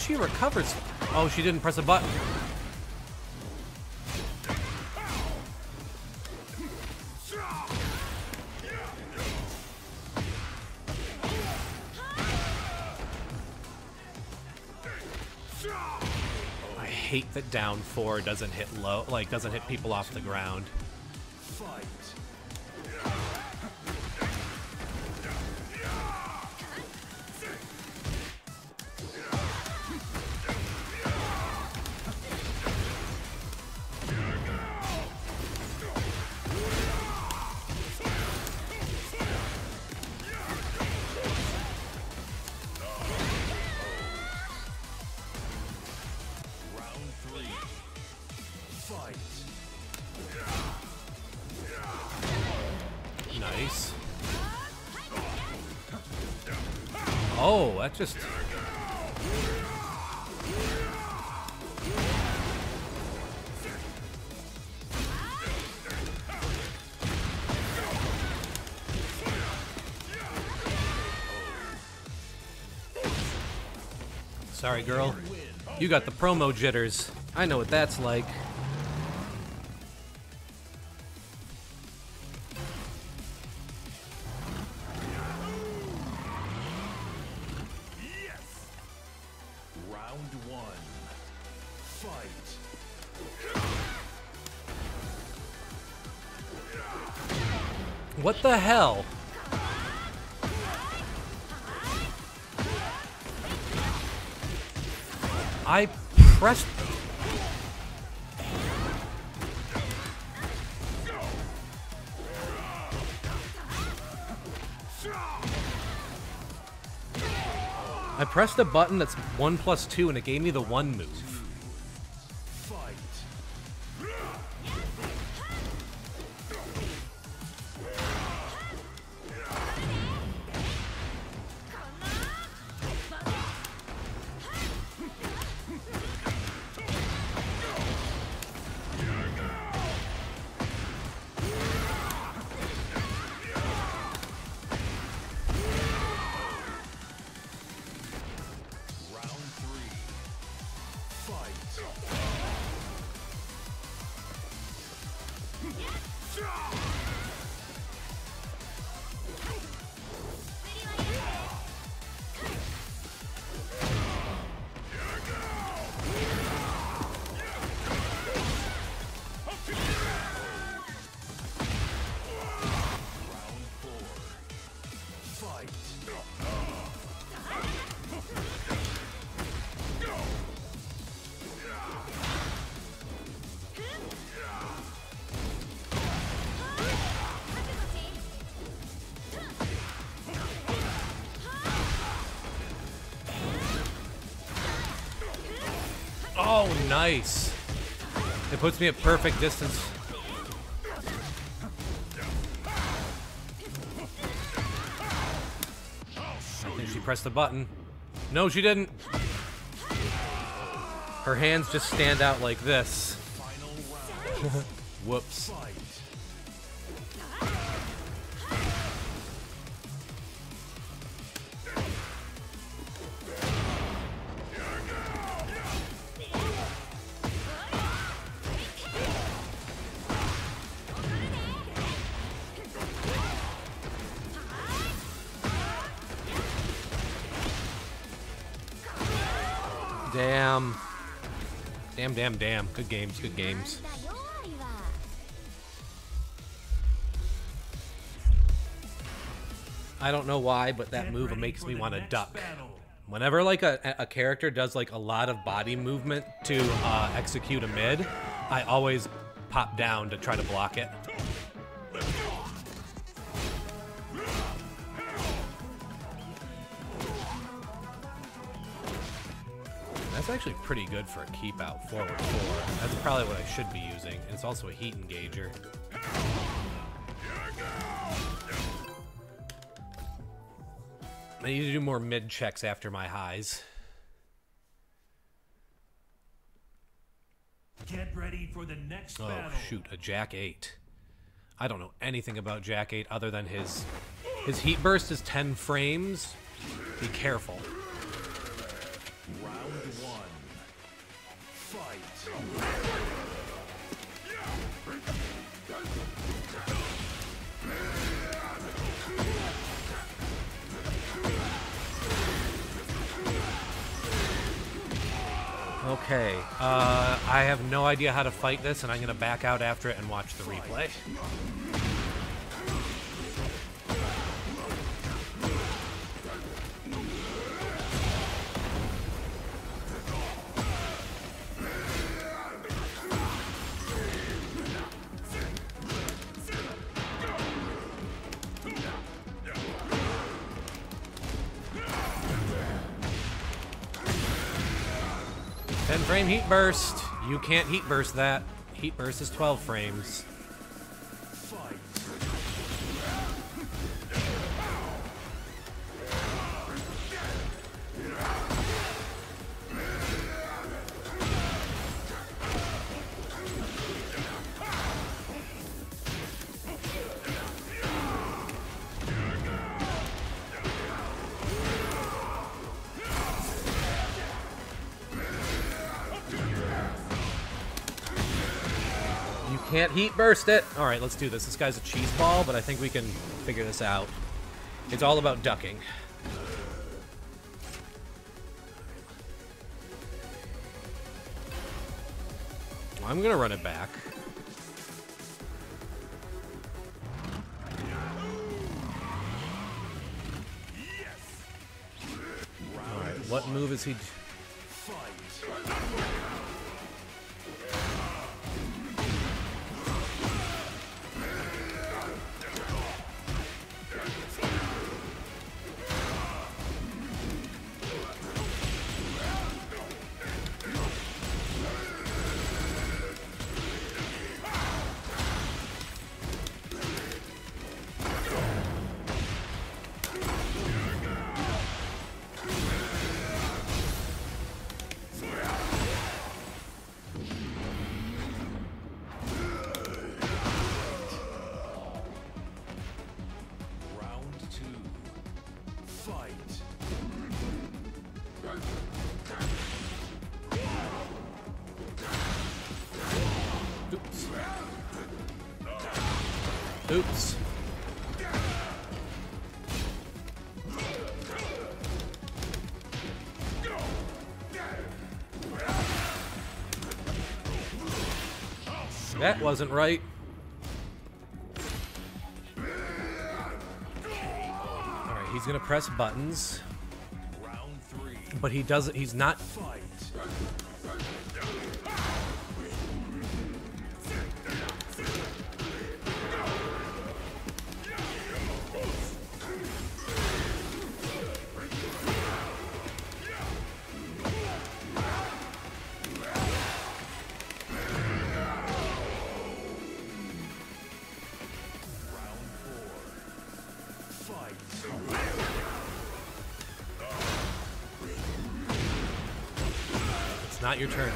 She recovers? Oh, she didn't press a button. I hate that down four doesn't hit low, like doesn't hit people off the ground. Just. Sorry, girl. You got the promo jitters. I know what that's like. The hell? I pressed. I pressed a button that's one plus two and it gave me the one move. Nice. It puts me at perfect distance. I think she pressed the button. No, she didn't. Her hands just stand out like this. Damn, damn. Good games, good games. I don't know why, but that move makes me want to duck. Whenever like a, a character does like a lot of body movement to uh, execute a mid, I always pop down to try to block it. That's actually pretty good for a keep out forward four. That's probably what I should be using. It's also a heat engager. I need to do more mid checks after my highs. Get ready for the next Oh battle. shoot, a Jack 8. I don't know anything about Jack 8 other than his his heat burst is 10 frames. Be careful. Round one. Fight. Okay, uh, I have no idea how to fight this, and I'm gonna back out after it and watch the replay. Burst. You can't heat burst that. Heat burst is 12 frames. Heat burst it. All right, let's do this. This guy's a cheese ball, but I think we can figure this out. It's all about ducking. I'm gonna run it back. All right, what move is he? That wasn't right. Alright, he's gonna press buttons, but he doesn't he's not turn.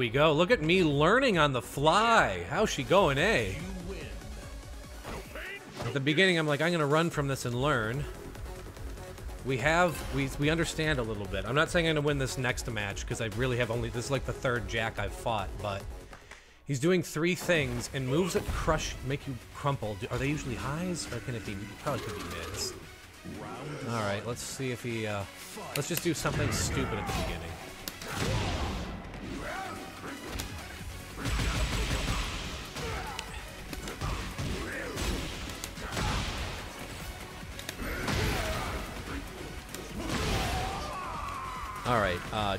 We go. Look at me learning on the fly. How's she going, eh? At the beginning, I'm like, I'm gonna run from this and learn. We have, we, we understand a little bit. I'm not saying I'm gonna win this next match, because I really have only, this is like the third Jack I've fought, but he's doing three things, and moves that crush, make you crumple. Are they usually highs, or can it be, probably could be mids. Alright, let's see if he, uh, let's just do something stupid at the beginning.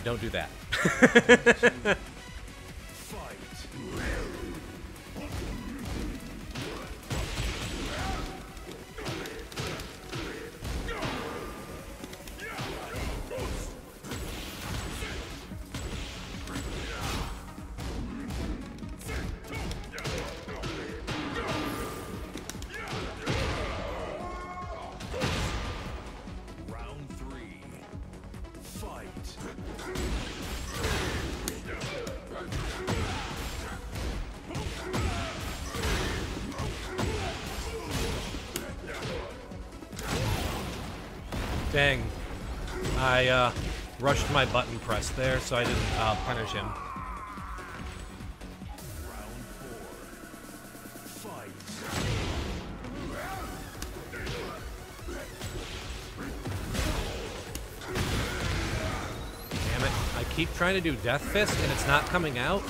Don't do that. rushed my button press there, so I didn't uh, punish him. Damn it. I keep trying to do Death Fist, and it's not coming out.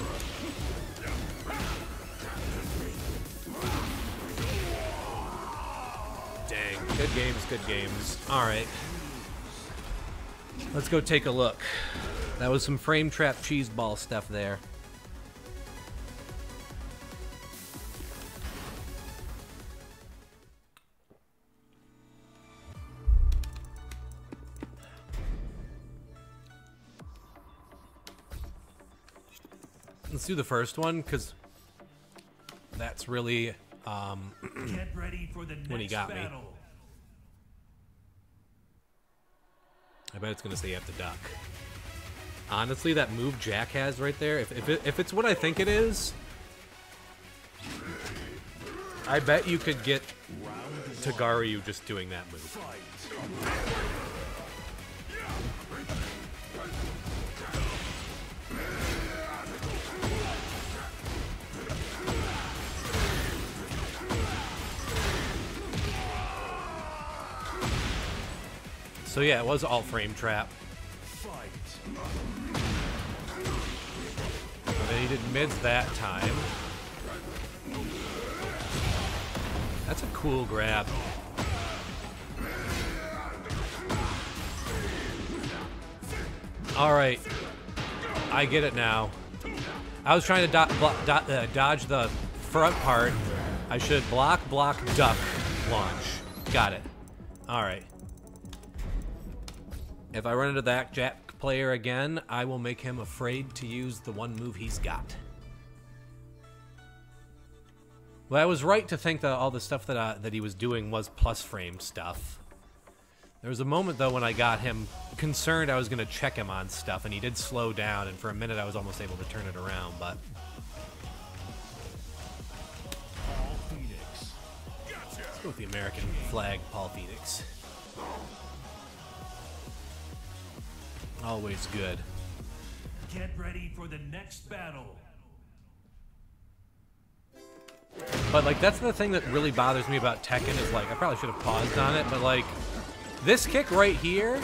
Dang. Good games, good games. Alright. Let's go take a look. That was some frame trap cheese ball stuff there. Let's do the first one, because that's really um, Get ready for the next When he got me. battle. I bet it's gonna say you have to duck. Honestly, that move Jack has right there, if, if, it, if it's what I think it is, I bet you could get to Garyu just doing that move. So yeah, it was all frame trap. Then he did mids that time. That's a cool grab. All right, I get it now. I was trying to do- do- uh, dodge the front part. I should block, block, duck, launch. Got it. All right. If I run into that Jack player again, I will make him afraid to use the one move he's got. Well, I was right to think that all the stuff that uh, that he was doing was plus frame stuff. There was a moment though when I got him concerned I was going to check him on stuff, and he did slow down, and for a minute I was almost able to turn it around. But Paul Phoenix. let's go with the American flag, Paul Phoenix. Always good. Get ready for the next battle. But like that's the thing that really bothers me about Tekken is like I probably should have paused on it, but like this kick right here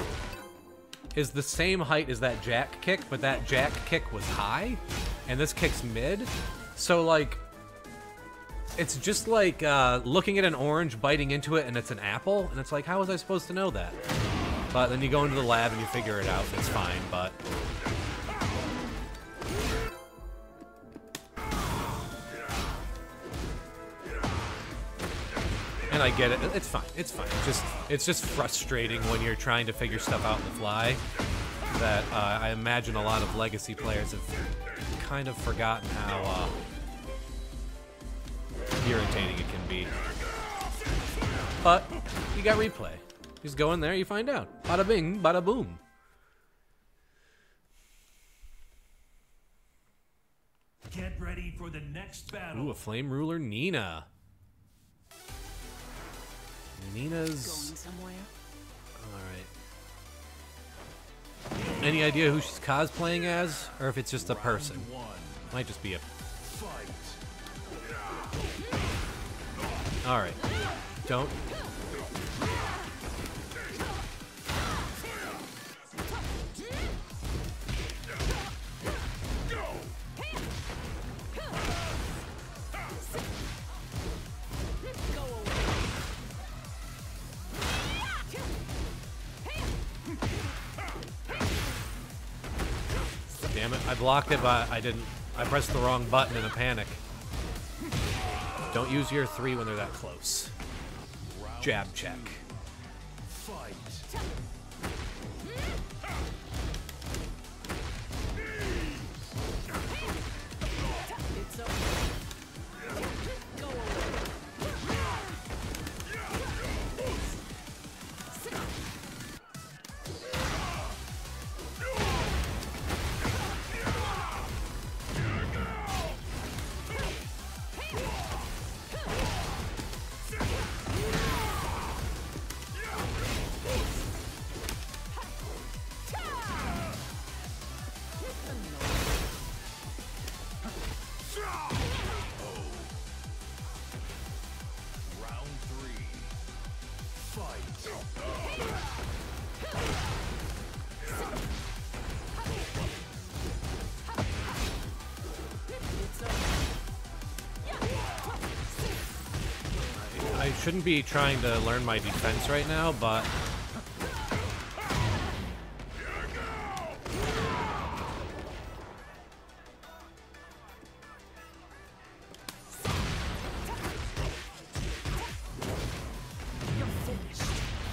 is the same height as that jack kick, but that jack kick was high, and this kick's mid. So like it's just like uh, looking at an orange, biting into it, and it's an apple, and it's like, how was I supposed to know that? But then you go into the lab and you figure it out, it's fine. But And I get it. It's fine. It's fine. It's just it's just frustrating when you're trying to figure stuff out on the fly. That uh, I imagine a lot of legacy players have kind of forgotten how uh, irritating it can be. But you got replay. Just go in there, you find out. Bada bing, bada boom. Get ready for the next battle. Ooh, a flame ruler, Nina. Nina's. Going somewhere? All right. Any idea who she's cosplaying as, or if it's just a person? Might just be a. Fight. All right. Don't. Damn it! I blocked it, but I didn't. I pressed the wrong button in a panic. Don't use your three when they're that close. Jab check. Fight. Shouldn't be trying to learn my defense right now, but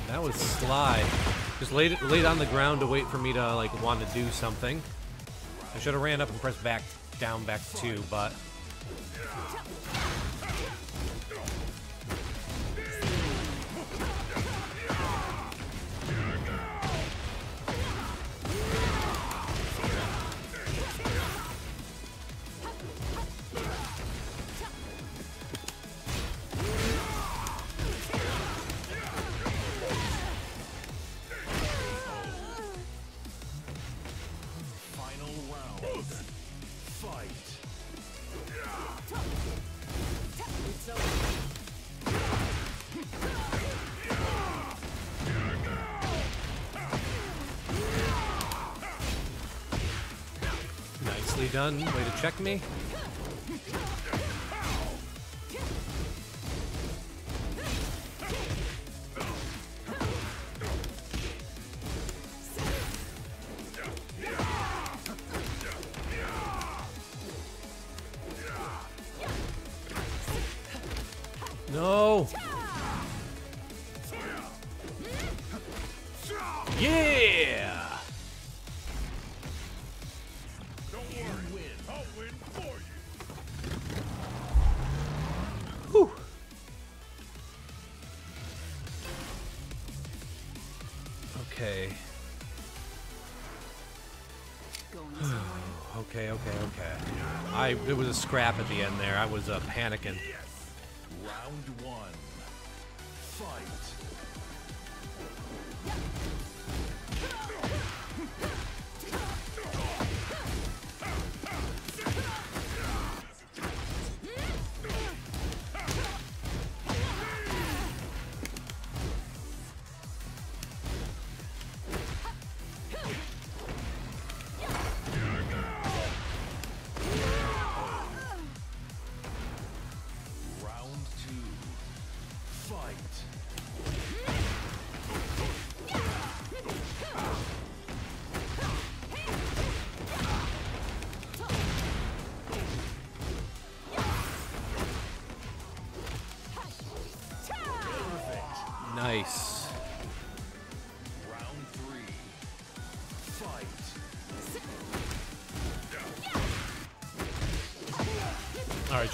that was sly. Just laid it laid on the ground to wait for me to like want to do something. I should have ran up and pressed back down back to two, but done. Way to check me. It was a scrap at the end there. I was uh, panicking.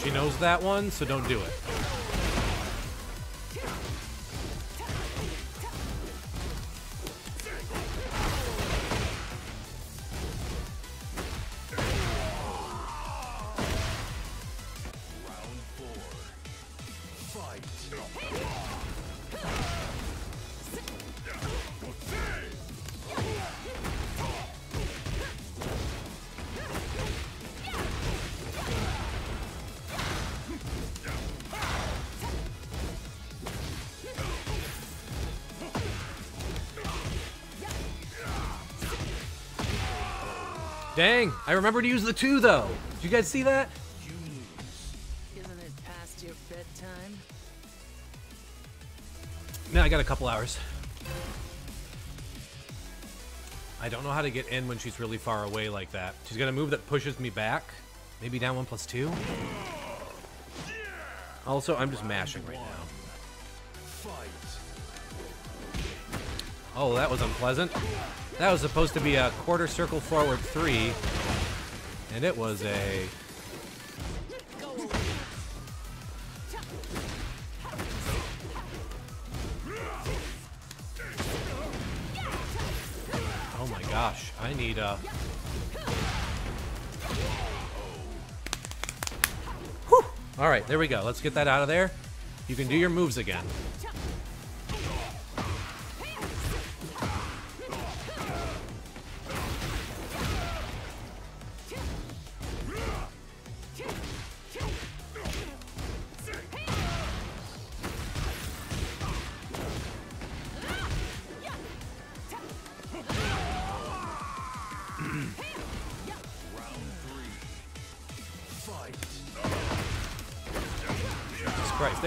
She knows that one, so don't do it. Dang, I remember to use the two though. Did you guys see that? Isn't it past your bedtime? No, I got a couple hours. I don't know how to get in when she's really far away like that. She's got a move that pushes me back. Maybe down one plus two? Also, I'm just mashing right now. Oh, that was unpleasant. That was supposed to be a quarter circle forward three. And it was a... Oh my gosh, I need a... Whew. All right, there we go. Let's get that out of there. You can do your moves again.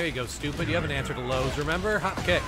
There you go, stupid. You haven't answered to lows, remember? Hop kick.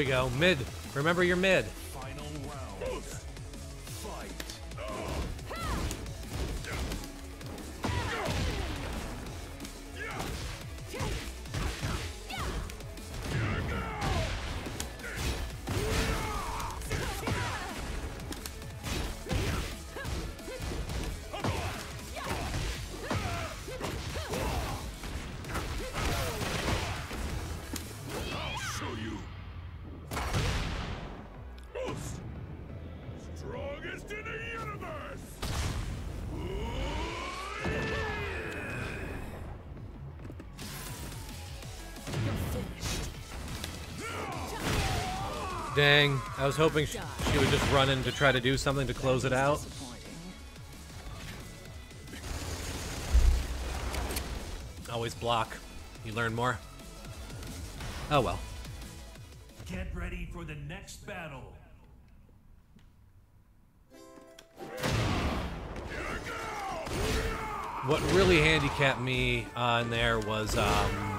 We go. Mid. Remember your mid. Was hoping sh- she would just run in to try to do something to close it out. Always block. You learn more. Oh well. Get ready for the next battle. What really handicapped me on there was um,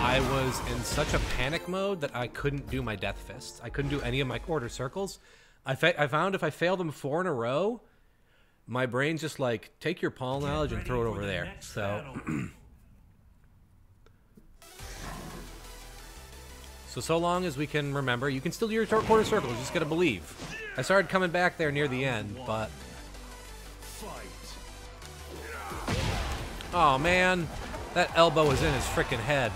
I was in such a panic mode that I couldn't do my death fists. I couldn't do any of my quarter circles. I, fa- I found if I fail them four in a row, my brain's just like take your Paul knowledge and throw it over the there. So so so long as we can remember, you can still do your quarter circles. Just gotta believe. I started coming back there near the end, but Fight. oh man, that elbow was in his freaking head.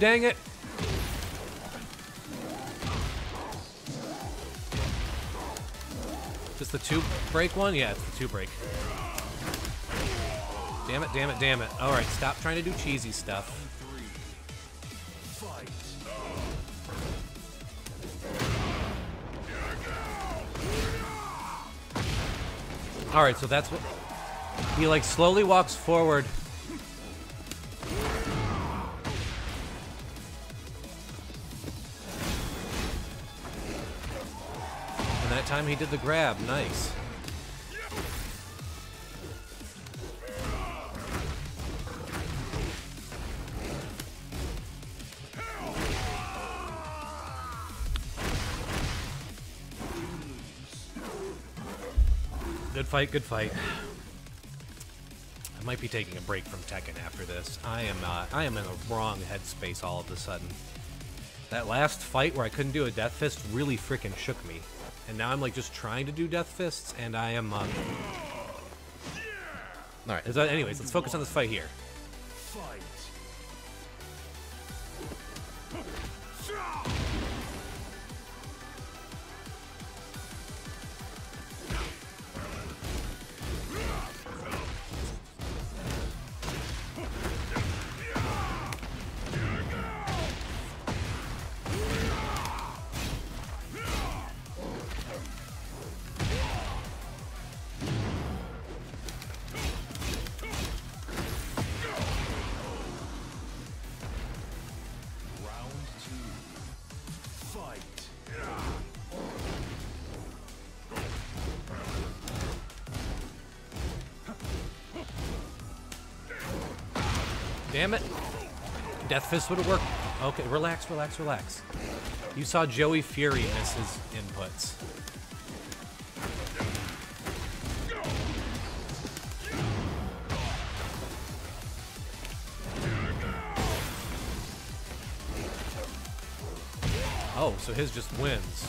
Dang it. Just the two break one? Yeah, it's the two break. Damn it, damn it, damn it. Alright, stop trying to do cheesy stuff. Alright, so that's what. He like slowly walks forward time he did the grab. Nice. Good fight, good fight. I might be taking a break from Tekken after this. I am uh, I am in a wrong headspace all of a sudden. That last fight where I couldn't do a death fist really freaking shook me. And now I'm like just trying to do death fists and I am uh... Alright, is anyways, let's focus on this fight here. Fight. Fist would have worked. Okay, relax, relax, relax. You saw Joey Fury miss his inputs. Oh, so his just wins.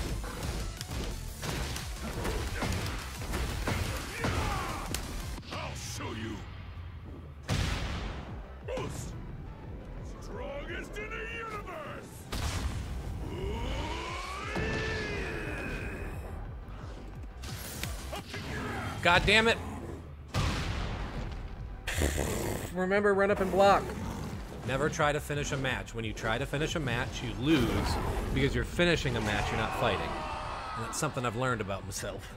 God damn it. Remember, run up and block. Never try to finish a match. When you try to finish a match, you lose because you're finishing a match, you're not fighting. And that's something I've learned about myself.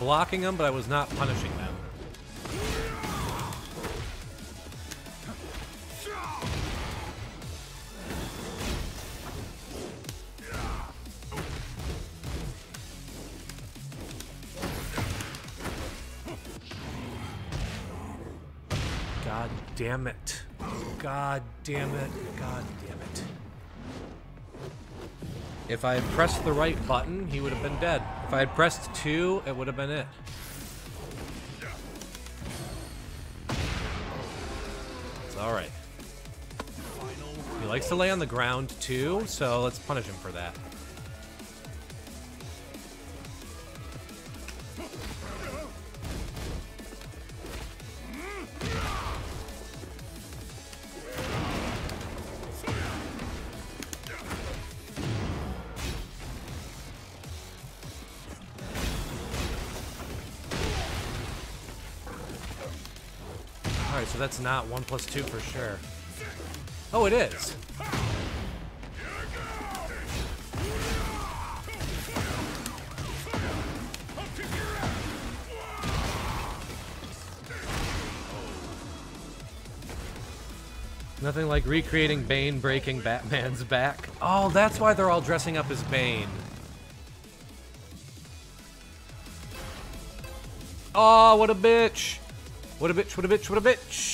Blocking them, but I was not punishing them. If I had pressed the right button, he would have been dead. If I had pressed two, it would have been it. It's alright. He likes to lay on the ground too, so let's punish him for that. That's not 1 plus 2 for sure. Oh, it is. Nothing like recreating Bane breaking Batman's back. Oh, that's why they're all dressing up as Bane. Oh, what a bitch! What a bitch, what a bitch, what a bitch!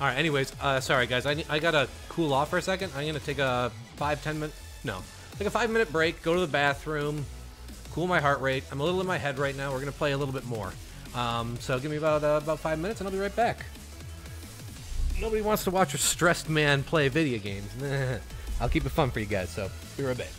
Alright, anyways, uh, sorry guys, I, I gotta cool off for a second. I'm gonna take a five, ten minute, no, take a five minute break, go to the bathroom, cool my heart rate. I'm a little in my head right now. We're gonna play a little bit more. Um, so give me about, uh, about five minutes and I'll be right back. Nobody wants to watch a stressed man play video games. I'll keep it fun for you guys, so be right back.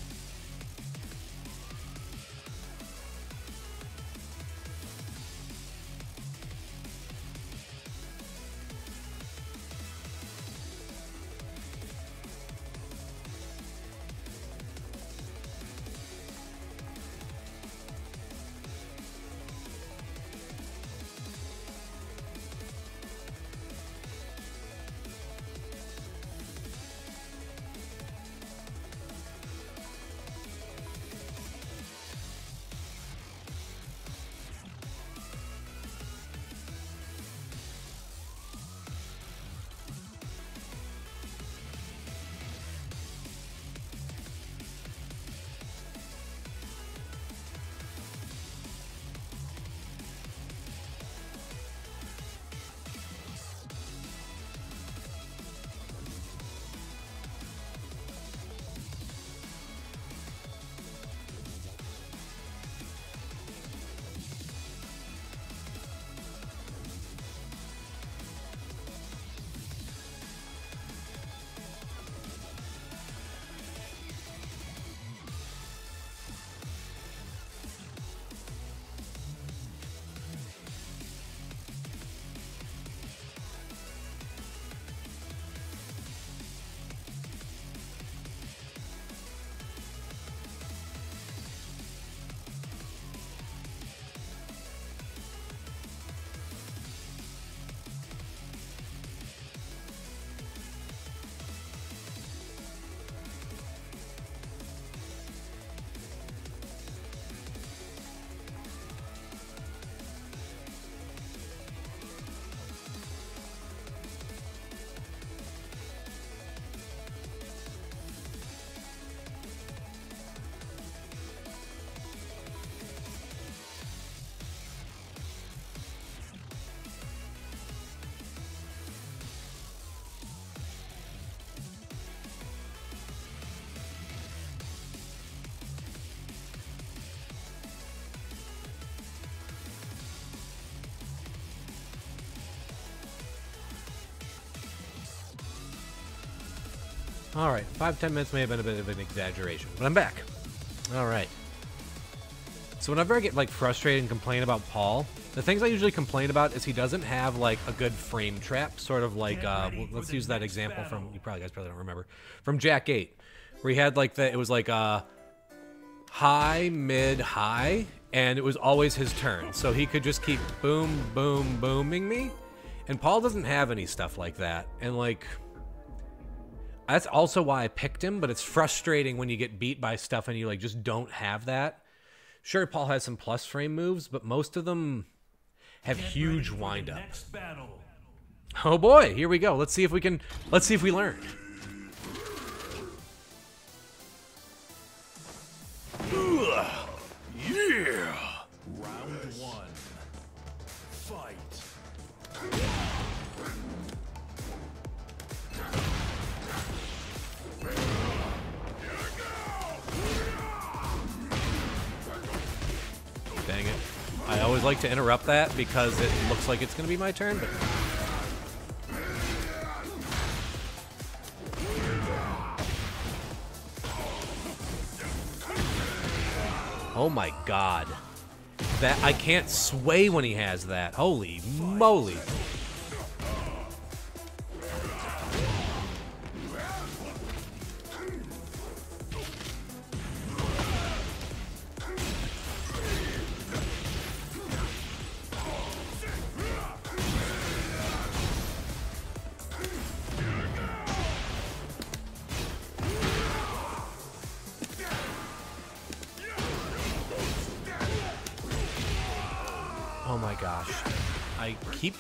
All right, five ten minutes may have been a bit of an exaggeration, but I'm back. All right. So whenever I get like frustrated and complain about Paul, the things I usually complain about is he doesn't have like a good frame trap, sort of like uh, let's use that example from you probably guys probably don't remember from Jack Eight, where he had like the it was like uh high, mid, high, and it was always his turn, so he could just keep boom, boom, booming me. And Paul doesn't have any stuff like that, and like. That's also why I picked him, but it's frustrating when you get beat by stuff and you like just don't have that. Sure, Paul has some plus frame moves, but most of them have huge windup. Oh boy, here we go. Let's see if we can. Let's see if we learn. Like to interrupt that because it looks like it's going to be my turn, but. Oh my god. That I can't sway when he has that. Holy moly.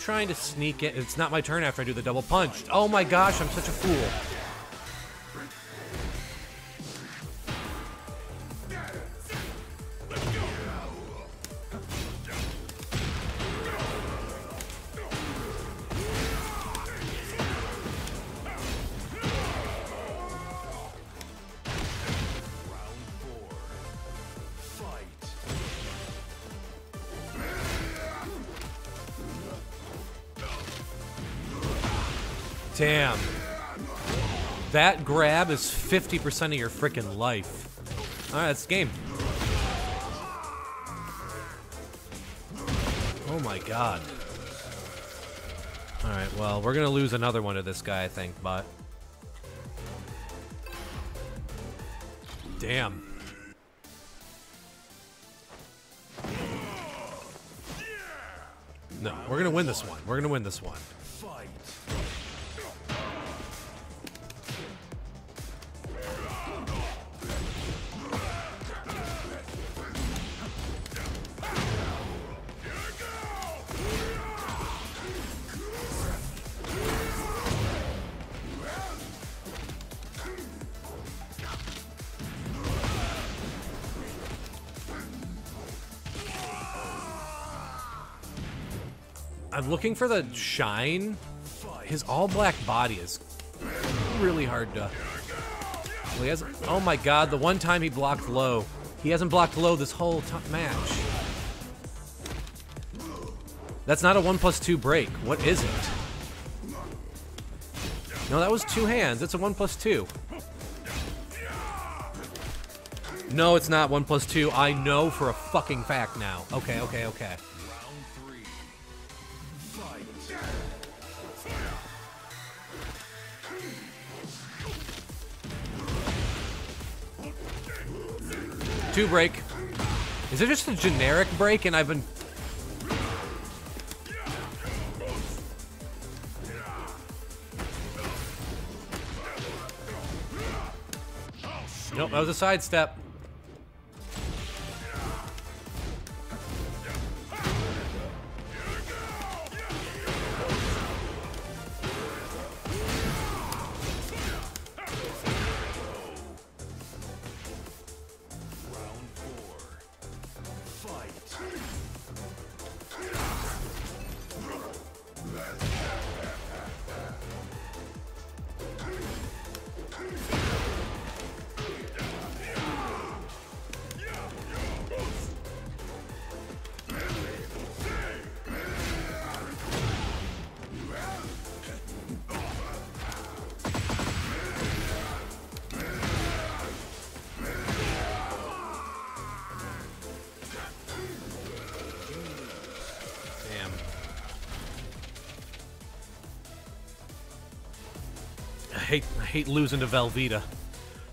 Trying to sneak it. It's not my turn after I do the double punch. Oh my gosh, I'm such a fool. Grab is 50% of your freaking life. Alright, that's game. Oh my god. Alright, well, we're gonna lose another one to this guy, I think, but. Damn. No, we're gonna win this one. We're gonna win this one. Looking for the shine. His all black body is really hard to. Well, he has, oh my god, the one time he blocked low. He hasn't blocked low this whole match. That's not a 1 plus 2 break. What is it? No, that was two hands. It's a 1 plus 2. No, it's not 1 plus 2. I know for a fucking fact now. Okay, okay, okay. Two break. Is it just a generic break and I've been. Nope, that was a sidestep. Hate losing to Velveeta.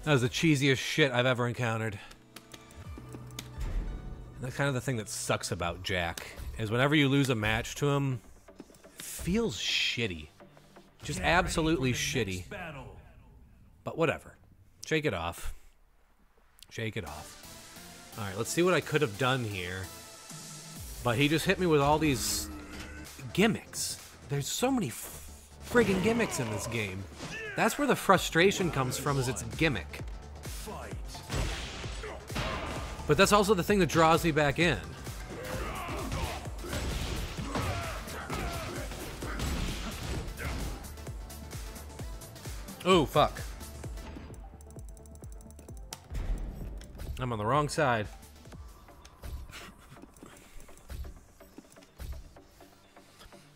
That was the cheesiest shit I've ever encountered. And that's kind of the thing that sucks about Jack is whenever you lose a match to him, feels shitty. Just absolutely shitty. But whatever. Shake it off. Shake it off. Alright, let's see what I could have done here. But he just hit me with all these gimmicks. There's so many friggin' gimmicks in this game. That's where the frustration comes from, is its gimmick. But that's also the thing that draws me back in. Oh, fuck. I'm on the wrong side.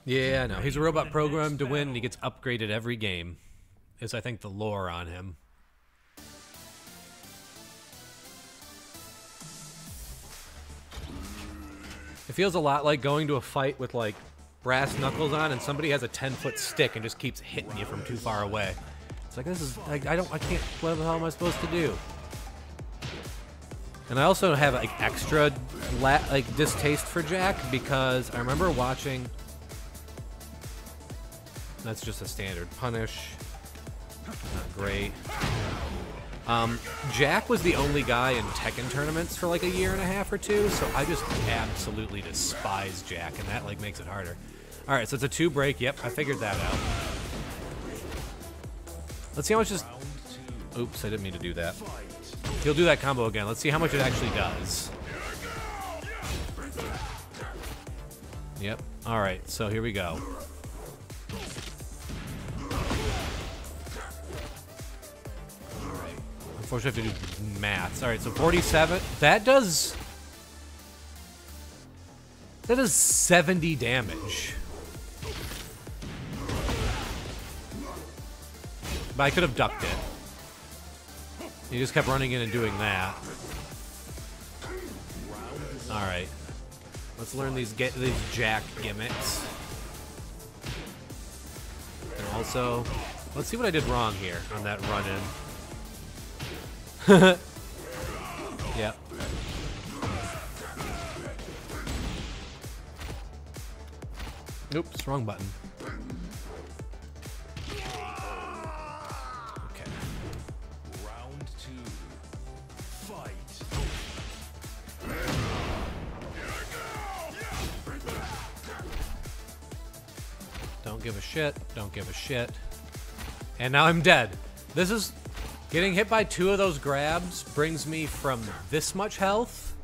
Yeah, I know. He's a robot programmed to win, and he gets upgraded every game. Is, I think, the lore on him. It feels a lot like going to a fight with, like, brass knuckles on, and somebody has a 10-foot stick and just keeps hitting you from too far away. It's like, this is, like, I don't, I can't, what the hell am I supposed to do? And I also have, like, extra, like, distaste for Jack, because I remember watching... That's just a standard punish. Not great. Um, Jack was the only guy in Tekken tournaments for like a year and a half or two, so I just absolutely despise Jack, and that like makes it harder. All right, so it's a two break. Yep, I figured that out. Let's see how much this. Oops, I didn't mean to do that. He'll do that combo again. Let's see how much it actually does. Yep. All right, so here we go. Unfortunately, I have to do maths. All right, so 47. That does... That does 70 damage. But I could have ducked it. He just kept running in and doing that. All right. Let's learn these get these jack gimmicks. And also, let's see what I did wrong here on that run yeah. Oops, wrong button. Okay. Round two. Fight. Don't give a shit. Don't give a shit. And now I'm dead. This is Getting hit by two of those grabs brings me from this much health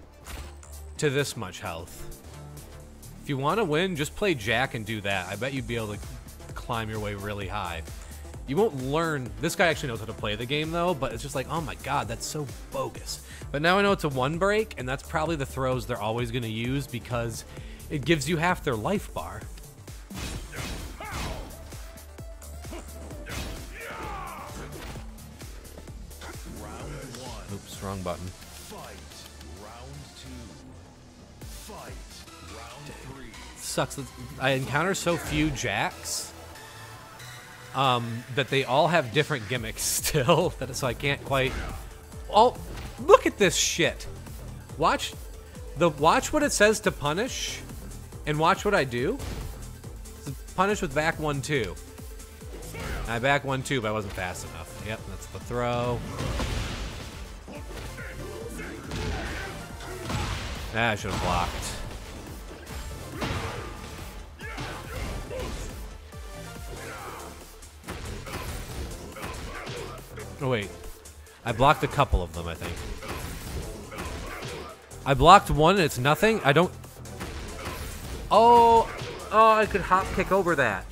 to this much health. If you want to win, just play Jack and do that. I bet you'd be able to climb your way really high. You won't learn. This guy actually knows how to play the game, though, but it's just like, oh my god, that's so bogus. But now I know it's a one break, and that's probably the throws they're always going to use because it gives you half their life bar. Wrong button. Fight. Round two. Fight. Round three. sucks I encounter so few jacks um, that they all have different gimmicks still. That so I can't quite. Oh, look at this shit! Watch the watch what it says to punish, and watch what I do. Punish with back one two. I back one two, but I wasn't fast enough. Yep, that's the throw. I should have blocked. Oh, wait. I blocked a couple of them, I think. I blocked one and it's nothing? I don't... Oh! Oh, I could hop kick over that.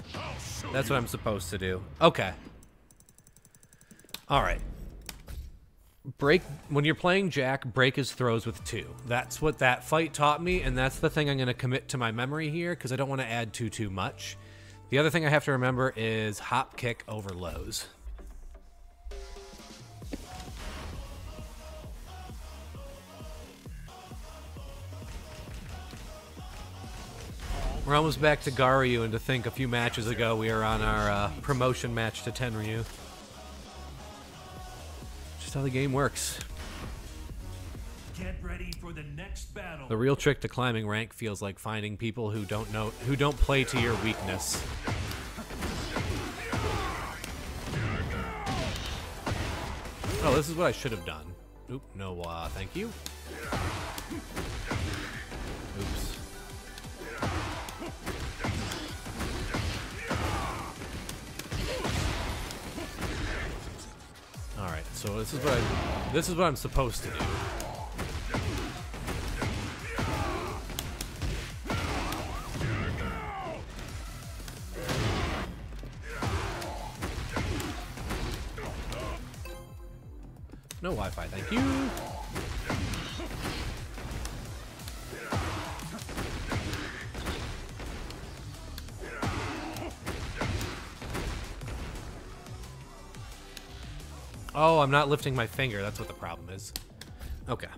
That's what I'm supposed to do. Okay. Alright. Break... When you're playing Jack, break his throws with two. That's what that fight taught me, and that's the thing I'm going to commit to my memory here, because I don't want to add too, too much. The other thing I have to remember is hop kick over lows. We're almost back to Garyu, and to think a few matches ago we were on our uh, promotion match to Tenryu. Just how the game works. Get ready for the next battle. The real trick to climbing rank feels like finding people who don't know who don't play to your weakness. Oh, this is what I should have done. Oop, no, uh, thank you. So this is what I, this is what I'm supposed to do. No Wi-Fi, thank you. Oh, I'm not lifting my finger. That's what the problem is. Okay.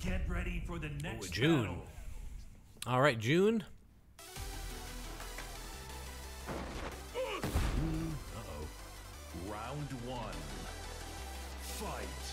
Get ready for the next Jun. battle. All right, Jun. Round one. Fight.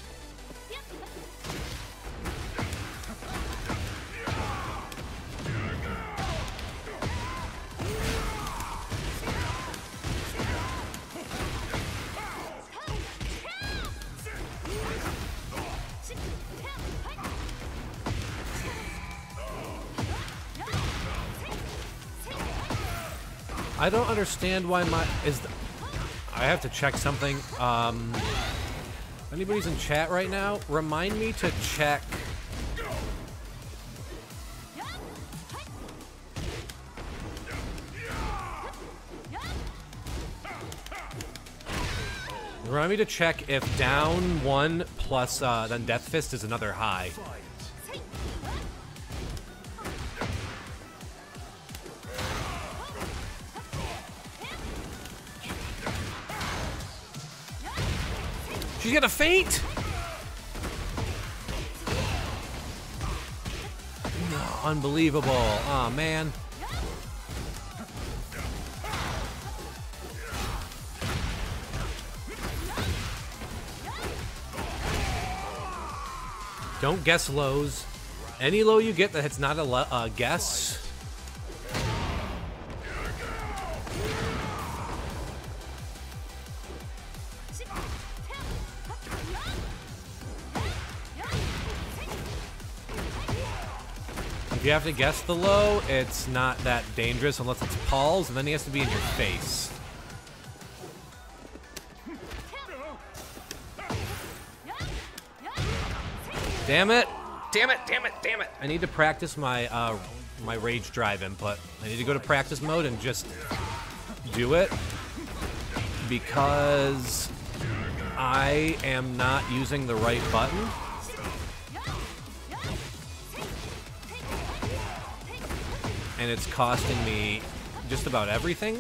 I don't understand why my is. The, I have to check something. Um, anybody's in chat right now? Remind me to check. Remind me to check if down one plus uh, then Death Fist is another high. She's gonna faint. Unbelievable. Oh man. Don't guess lows. Any low you get that not a uh, guess. If you have to guess the low, it's not that dangerous unless it's Paul's, and then he has to be in your face. Damn it! Damn it! Damn it! Damn it! I need to practice my uh, my rage drive input. I need to go to practice mode and just do it because I am not using the right button. And it's costing me just about everything.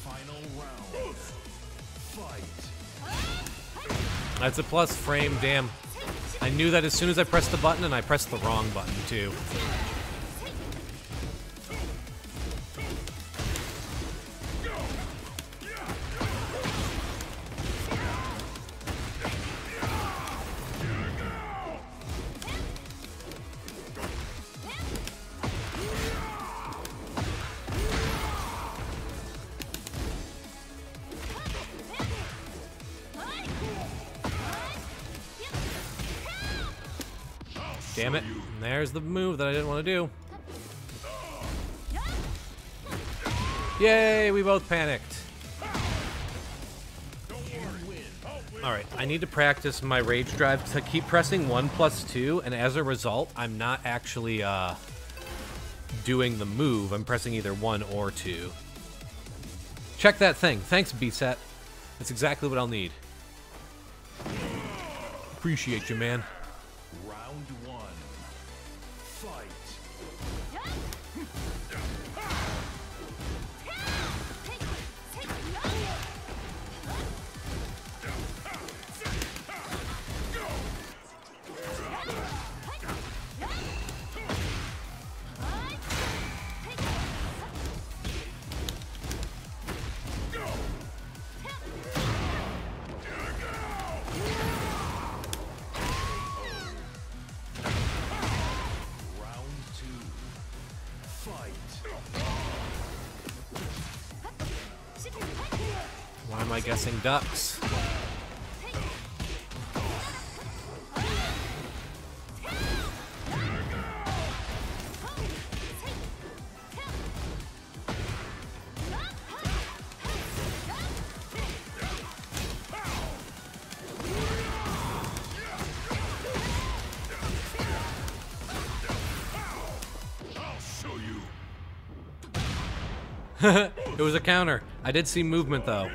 Final round. Fight. That's a plus frame, damn. I knew that as soon as I pressed the button, and I pressed the wrong button too. Damn it. There's the move that I didn't want to do. Yay, we both panicked. Alright, I need to practice my rage drive to keep pressing 1 plus 2, and as a result, I'm not actually uh, doing the move. I'm pressing either 1 or 2. Check that thing. Thanks, B-Set. That's exactly what I'll need. Appreciate you, man. Guessing ducks? It was a counter. I did see movement though.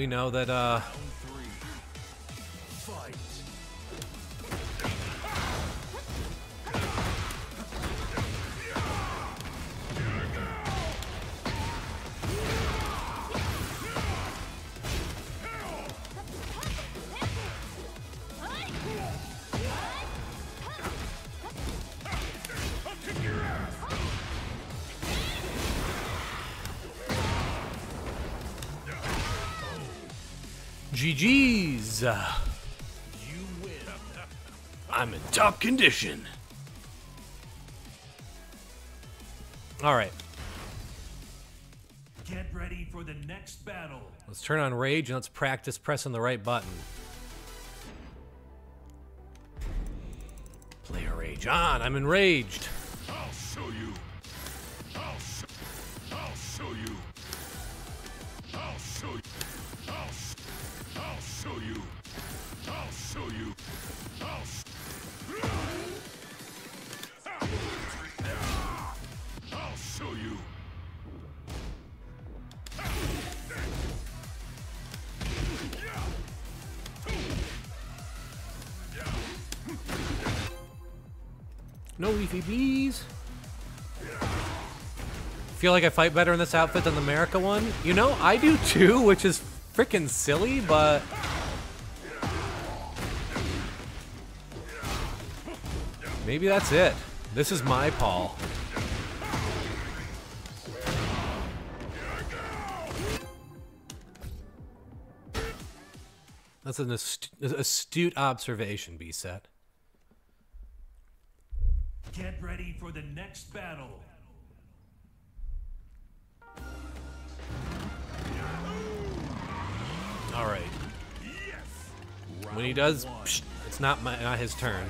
We know that uh top condition. All right. Get ready for the next battle. Let's turn on rage and let's practice pressing the right button. Player rage on. I'm enraged. No. Feel like I fight better in this outfit than the America one? You know, I do too, which is freaking silly, but. Maybe that's it. This is my Paul. That's an ast- astute observation, B set. Get ready for the next battle. All right. Yes. When he does, psh, it's not my, not his turn.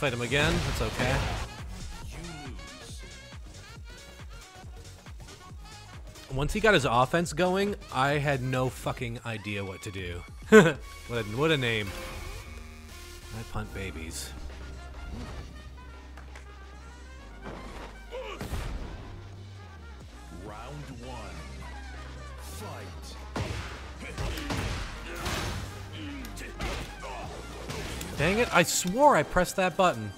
Fight him again. That's okay. Once he got his offense going, I had no fucking idea what to do. what, a, what a name. I punt babies. Round one. Fight. Dang it, I swore I pressed that button.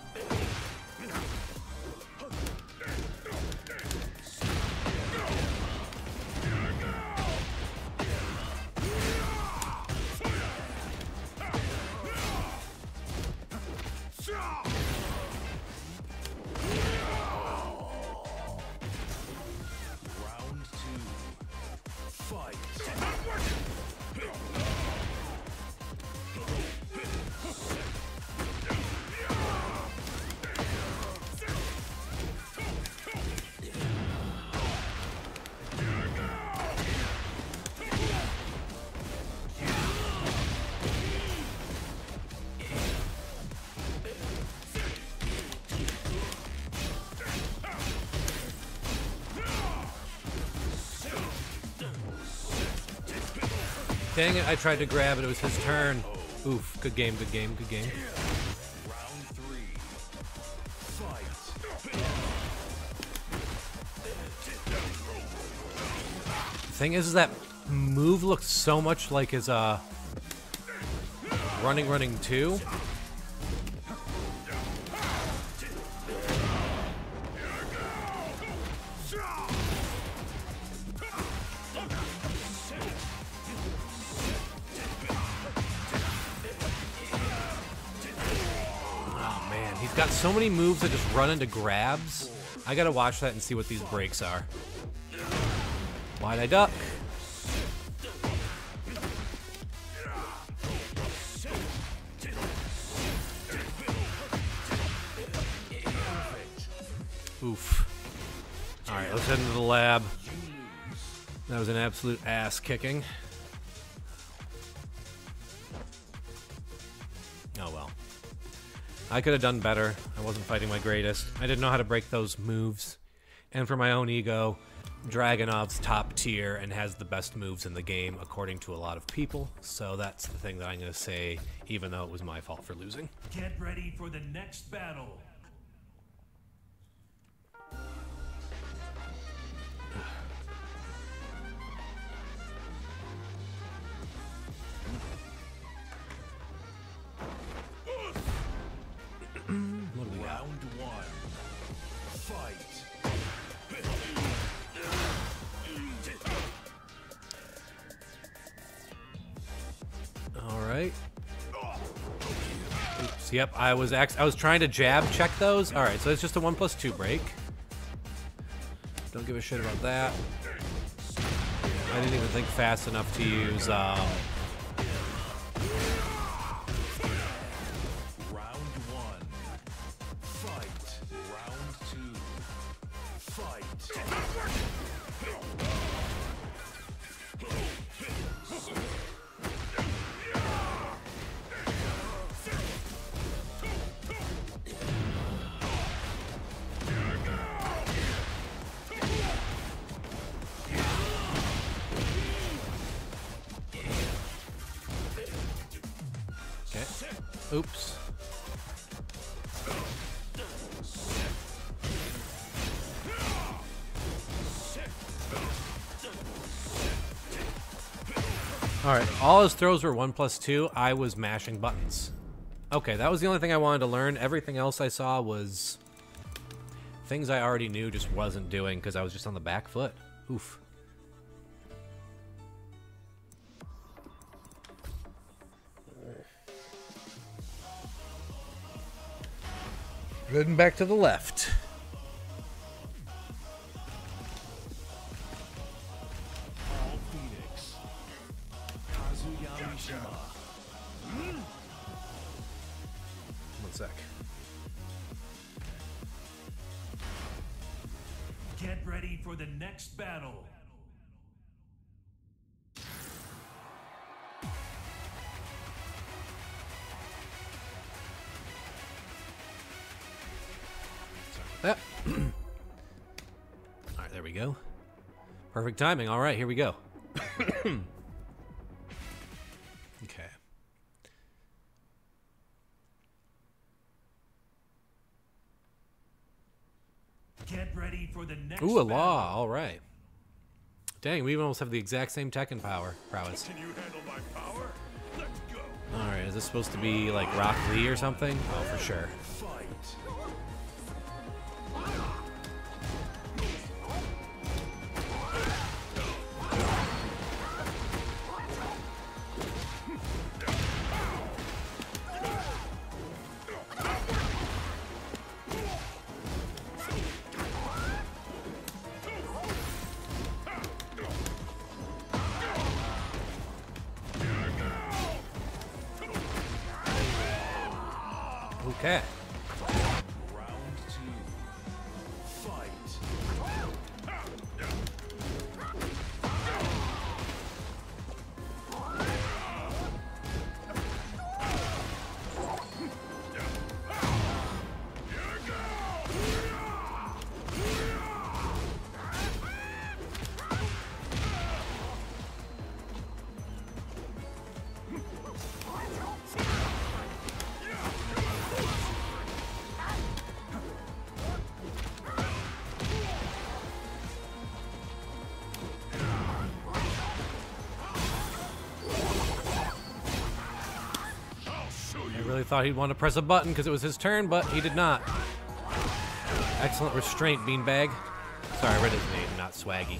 Dang it, I tried to grab it, it was his turn. Oof, good game, good game, good game. Thing is, is that move looks so much like his uh running running 2 just run into grabs. I gotta watch that and see what these breaks are. Why'd I duck? Oof. Alright, let's head into the lab. That was an absolute ass kicking. I could have done better. I wasn't fighting my greatest. I didn't know how to break those moves. And for my own ego, Dragunov's top tier and has the best moves in the game, according to a lot of people. So that's the thing that I'm going to say, even though it was my fault for losing. Get ready for the next battle. Yep. I was I was trying to jab check those. All right. So it's just a one plus two break. Don't give a shit about that. I didn't even think fast enough to use. Um, All his throws were one plus two. I was mashing buttons. Okay, that was the only thing I wanted to learn. Everything else I saw was things I already knew, just wasn't doing because I was just on the back foot. Oof. Heading back to the left. Perfect timing. All right, here we go. okay. Get ready for the next Ooh, a battle. law. All right. Dang, we almost have the exact same Tekken power prowess. Can you handle my power? Let's go. All right, is this supposed to be like Rock Lee or something? Oh, for sure. Thought he'd want to press a button because it was his turn, but he did not. Excellent restraint, Beanbag. Sorry, I read his name, not Swaggy.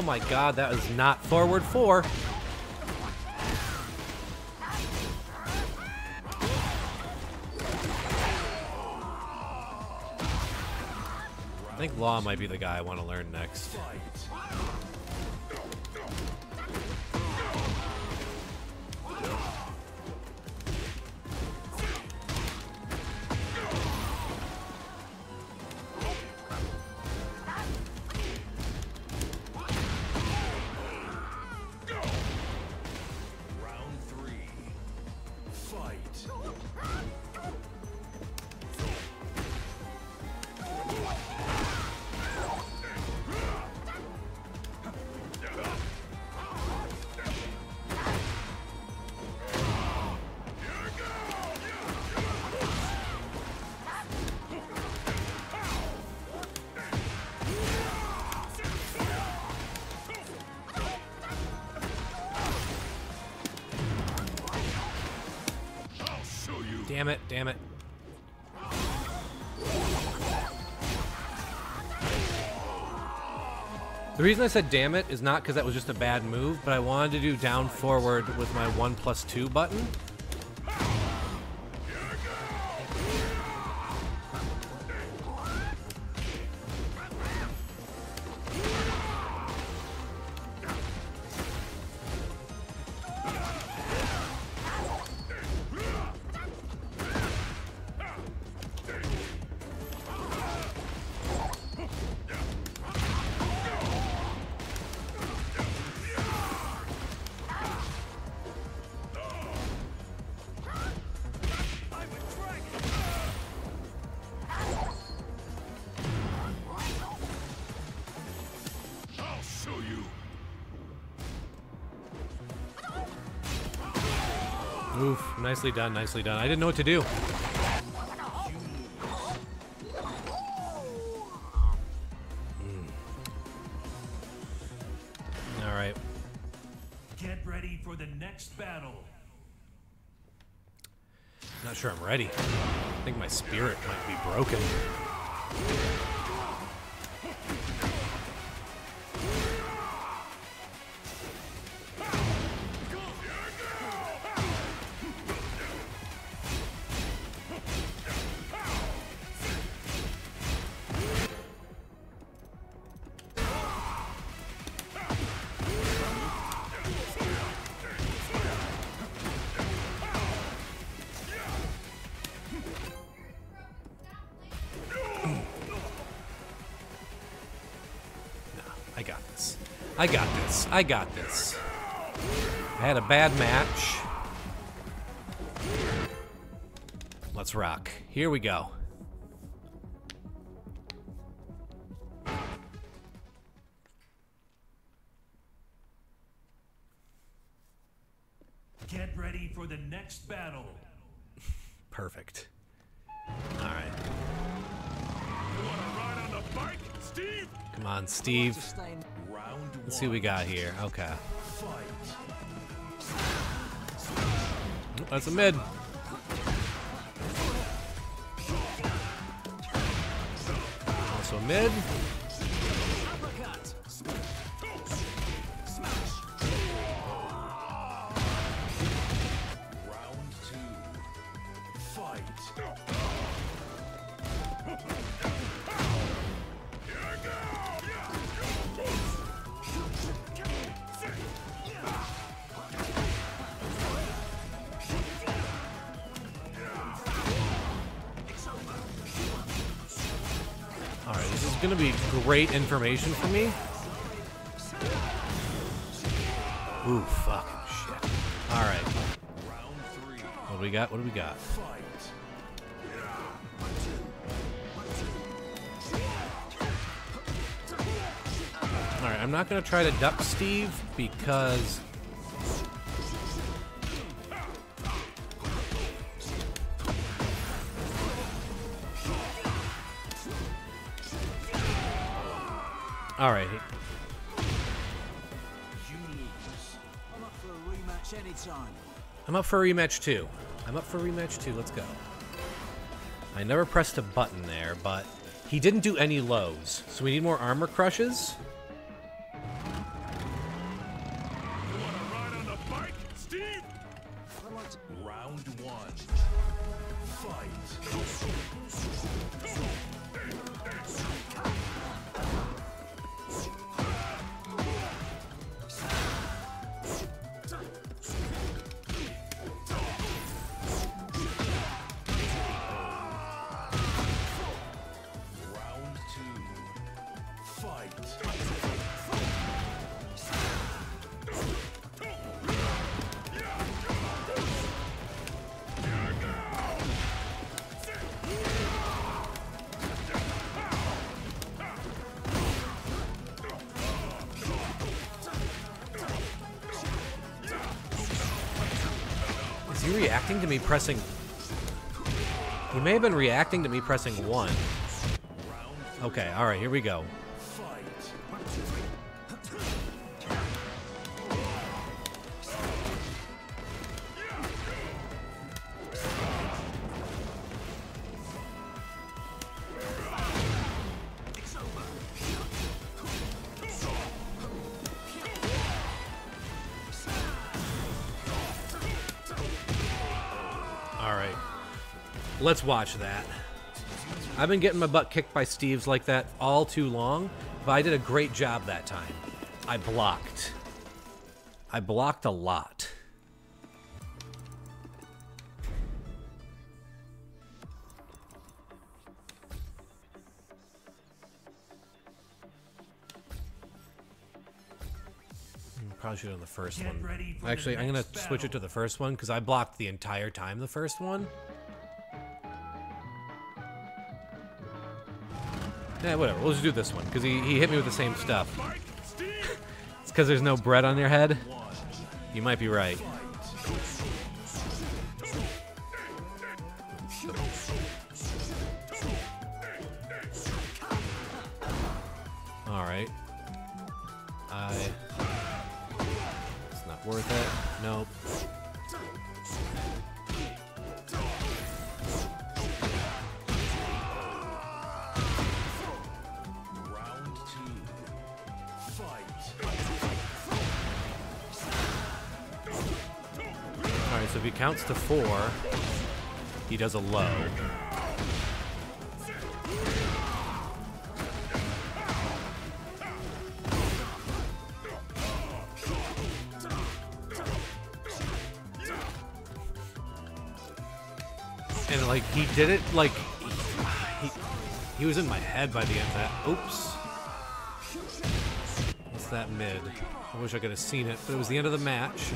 Oh my god, that is not forward four. I think Law might be the guy I want to learn next. The reason I said damn it is not because that was just a bad move, but I wanted to do down forward with my 1 plus 2 button. Nicely done, nicely done. I didn't know what to do. Hmm. All right. Get ready for the next battle. Not sure I'm ready. I think my spirit might be broken. I got this. I had a bad match. Let's rock. Here we go. Get ready for the next battle. Perfect. All right. Wanna ride on the bike, Steve? Come on, Steve. Let's see what we got here. Okay. That's a mid. Also a mid. Right, gonna be great information for me. Ooh, fucking shit. All right, what do we got? What do we got? All right, I'm not gonna try to duck Steve because All right, I'm up for a rematch anytime. I'm up for a rematch too. I'm up for a rematch too. Let's go. I never pressed a button there, but he didn't do any lows, so we need more armor crushes. Pressing? He may have been reacting to me pressing one. Okay, all right, here we go. Let's watch that. I've been getting my butt kicked by Steve's like that all too long, but I did a great job that time. I blocked. I blocked a lot. Hmm, Probably should have the first Get one. Actually, I'm gonna next switch it to the first one because I blocked the entire time the first one. Yeah, whatever. We'll just do this one because he, he hit me with the same stuff. It's because there's no bread on your head. You might be right. To four, he does a low. And like he did it like he, he was in my head by the end of that. Oops. What's that mid? I wish I could have seen it, but it was the end of the match.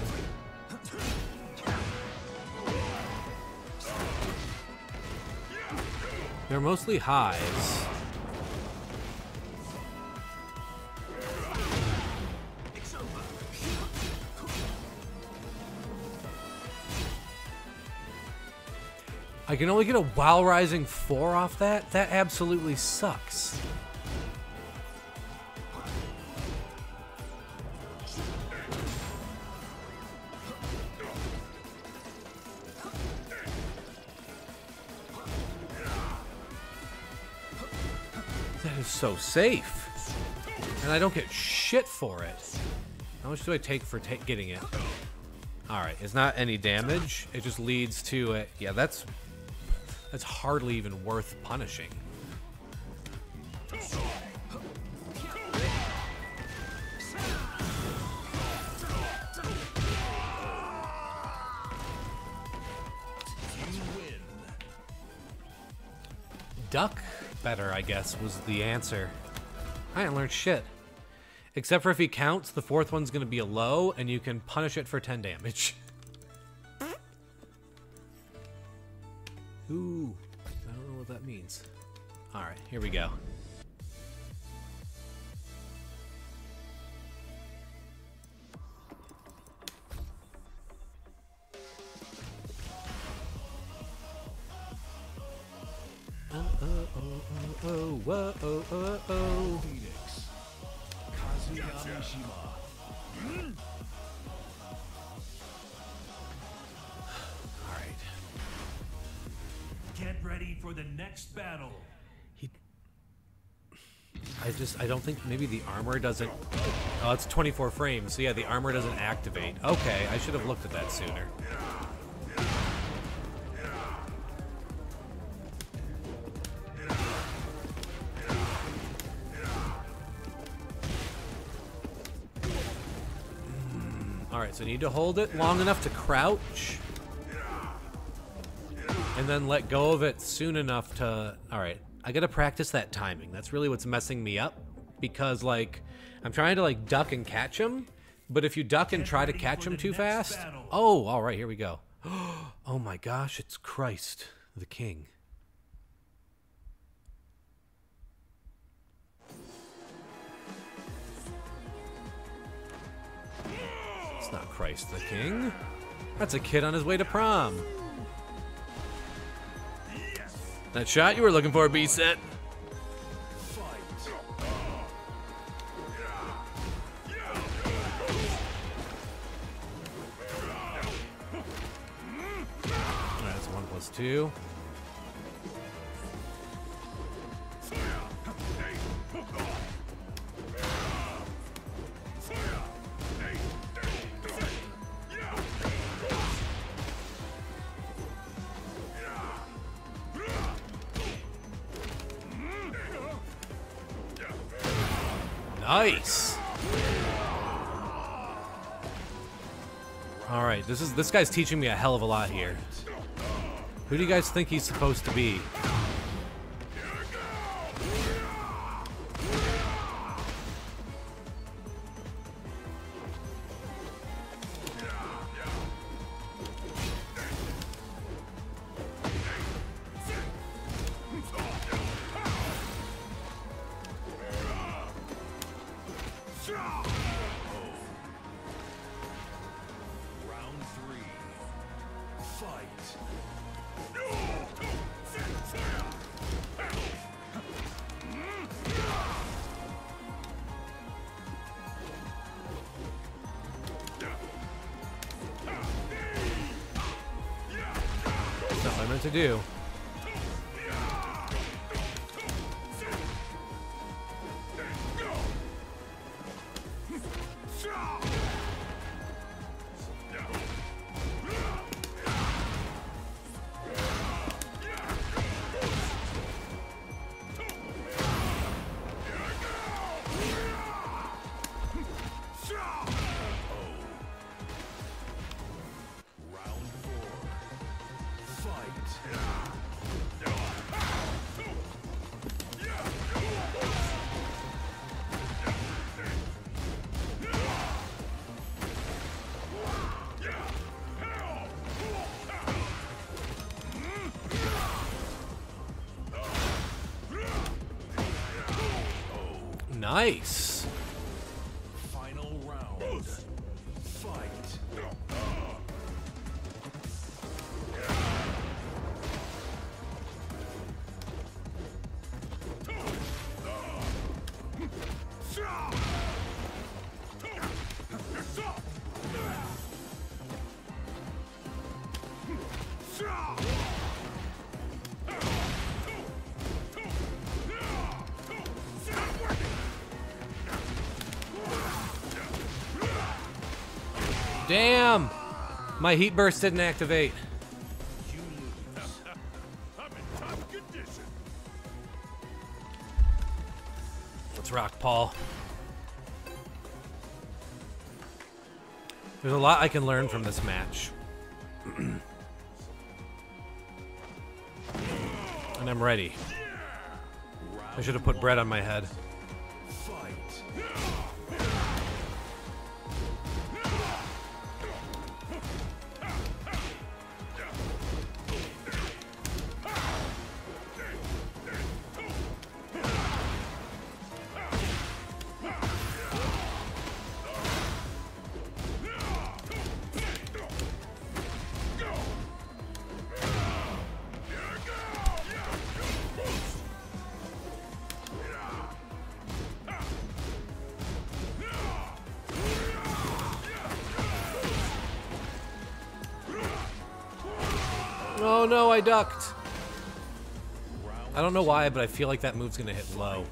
They're mostly highs. I can only get a while rising four off that? That absolutely sucks. So safe. And I don't get shit for it. How much do I take for ta getting it? Alright, it's not any damage. It just leads to it. Yeah, that's that's hardly even worth punishing. Guess, was the answer. I didn't learn shit. Except for if he counts, the fourth one's gonna be a low, and you can punish it for 10 damage. Get ready for the next battle. He. I just, I don't think maybe the armor doesn't. Oh, it's 24 frames, so yeah, the armor doesn't activate. Okay, I should have looked at that sooner. Hmm, Alright, so I need to hold it long enough to crouch. And then let go of it soon enough to. Alright, I gotta practice that timing. That's really what's messing me up. Because, like, I'm trying to, like, duck and catch him. But if you duck and try to catch him too fast. battle. Oh, alright, here we go. Oh my gosh, it's Christ, the King. It's not Christ the King. That's a kid on his way to prom. That shot you were looking for, B set. That's one plus two. Nice. All right, this is this guy's teaching me a hell of a lot here. Who do you guys think he's supposed to be? Nice. My heat burst didn't activate. Let's rock, Paul. There's a lot I can learn from this match. and I'm ready. I should have put bread on my head. Why, but I feel like that move's gonna hit low.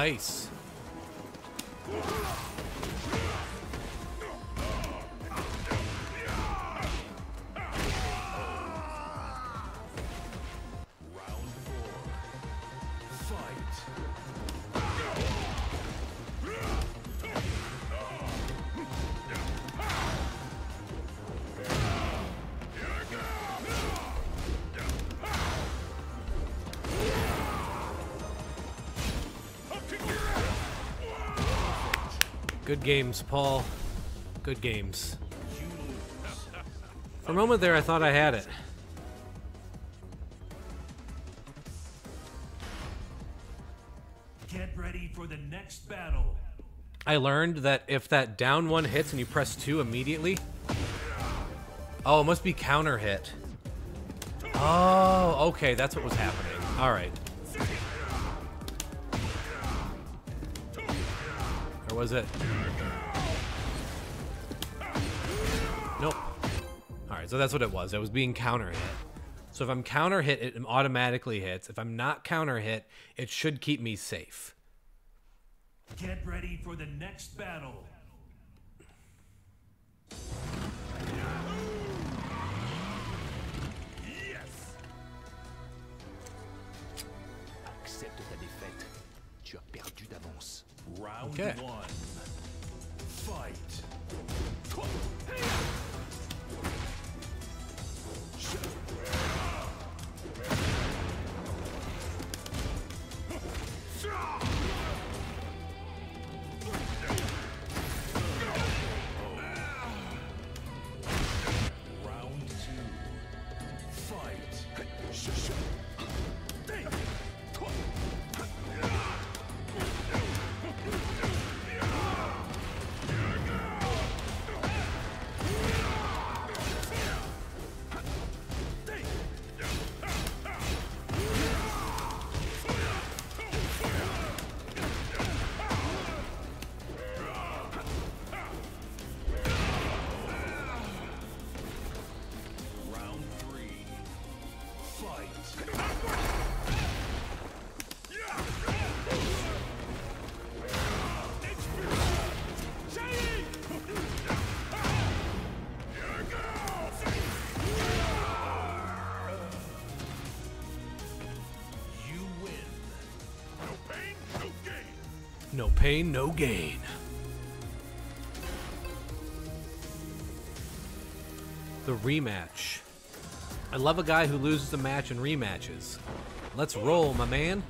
Nice. Games, Paul. Good games. For a moment there, I thought I had it. Get ready for the next battle. I learned that if that down one hits and you press two immediately. Oh, it must be counter hit. Oh, okay, that's what was happening. All was it? Nope. All right, so that's what it was. I was being counter hit. So if I'm counter hit, it automatically hits. If I'm not counter hit, it should keep me safe. Get ready for the next battle. Round Okay. one. Fight. Pain, no gain. The rematch. I love a guy who loses a match and rematches. Let's roll, my man.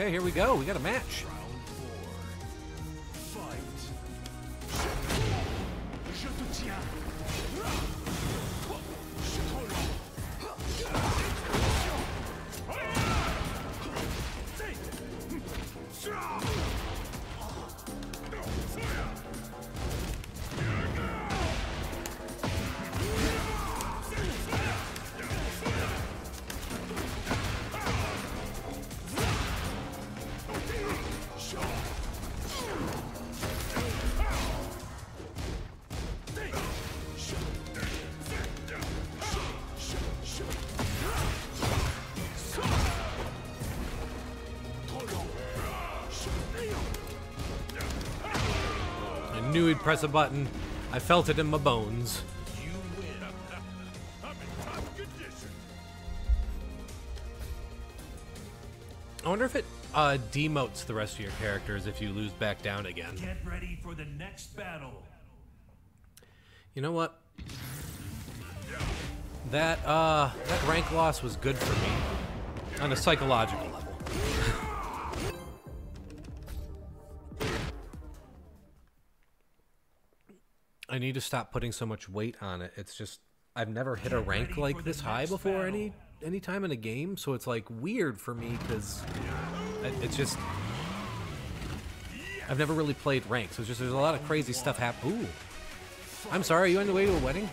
Okay, here we go. We got a match. Knew he'd press a button. I felt it in my bones. You win. I'm in top condition! I wonder if it uh, demotes the rest of your characters if you lose back down again. Get ready for the next battle. You know what? That uh, that rank loss was good for me on a psychological level. I need to stop putting so much weight on it. It's just I've never hit a rank like this high before battle. any any time in a game, so it's like weird for me because it's just I've never really played rank, so it's just there's a lot of crazy stuff happen. Ooh. I'm sorry, are you on the way to a wedding?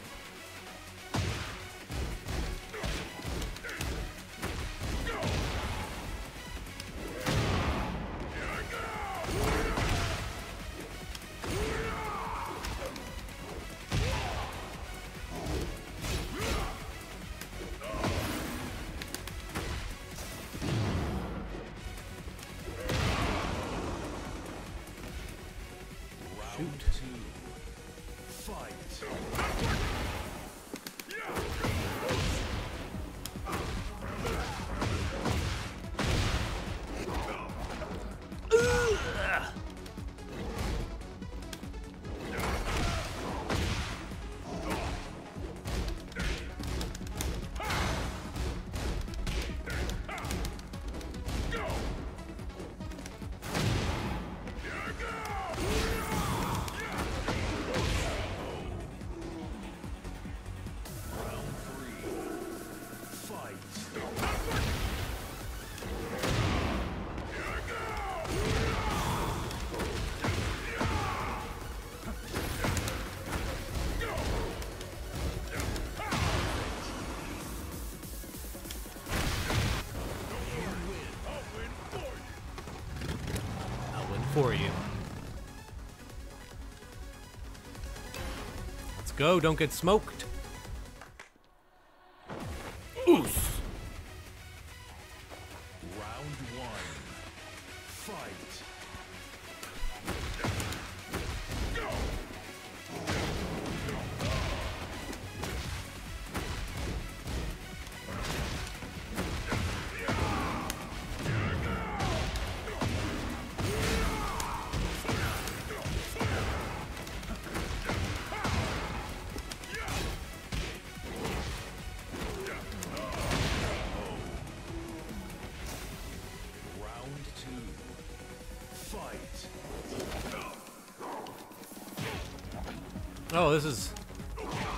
Go, don't get smoked.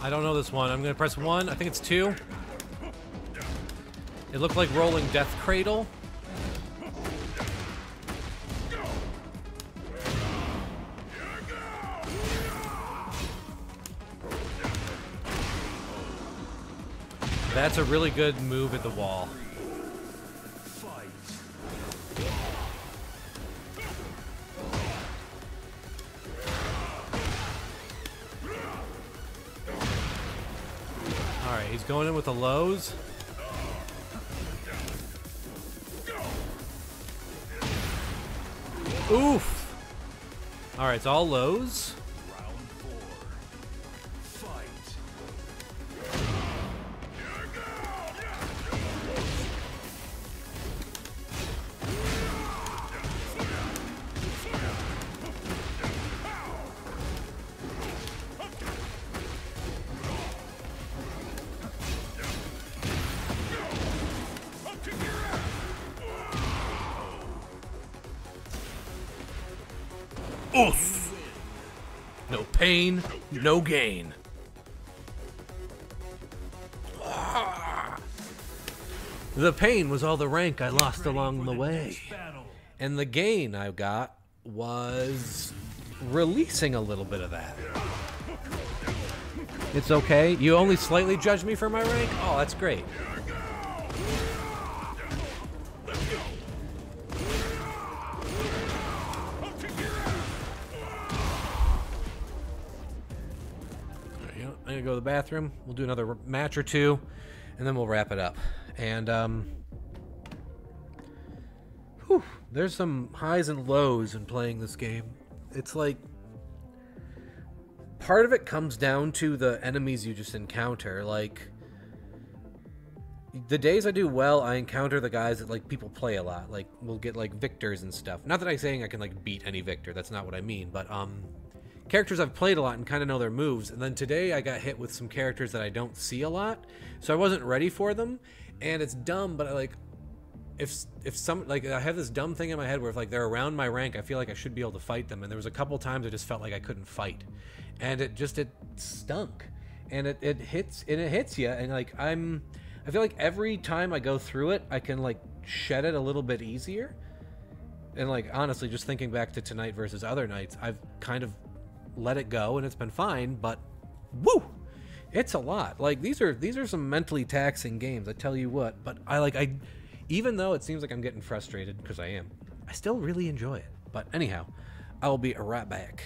I don't know this one. I'm gonna press one. I think it's two. It looked like rolling Death Cradle. That's a really good move at the wall. Going in with the lows. Oof! Alright, it's all lows. No gain. The pain was all the rank I lost along the way. And the gain I got was releasing a little bit of that. It's okay. You only slightly judge me for my rank? Oh, that's great. Bathroom. We'll do another match or two, and then we'll wrap it up. And um, whew, there's some highs and lows in playing this game. It's like part of it comes down to the enemies you just encounter. Like the days I do well, I encounter the guys that like people play a lot. Like we'll get like victors and stuff. Not that I'm saying I can like beat any victor. That's not what I mean. But um, characters I've played a lot and kind of know their moves. And then today I got hit with some characters that I don't see a lot, so I wasn't ready for them. And it's dumb, but I like if if some like I have this dumb thing in my head where if like they're around my rank, I feel like I should be able to fight them. And there was a couple times I just felt like I couldn't fight, and it just it stunk, and it, it hits and it hits you, and like I'm, I feel like every time I go through it, I can like shed it a little bit easier. And like honestly, just thinking back to tonight versus other nights, I've kind of let it go and it's been fine, but woo! It's a lot. Like these are these are some mentally taxing games, I tell you what. But I like I even though it seems like I'm getting frustrated because I am, I still really enjoy it. But anyhow, I will be right back.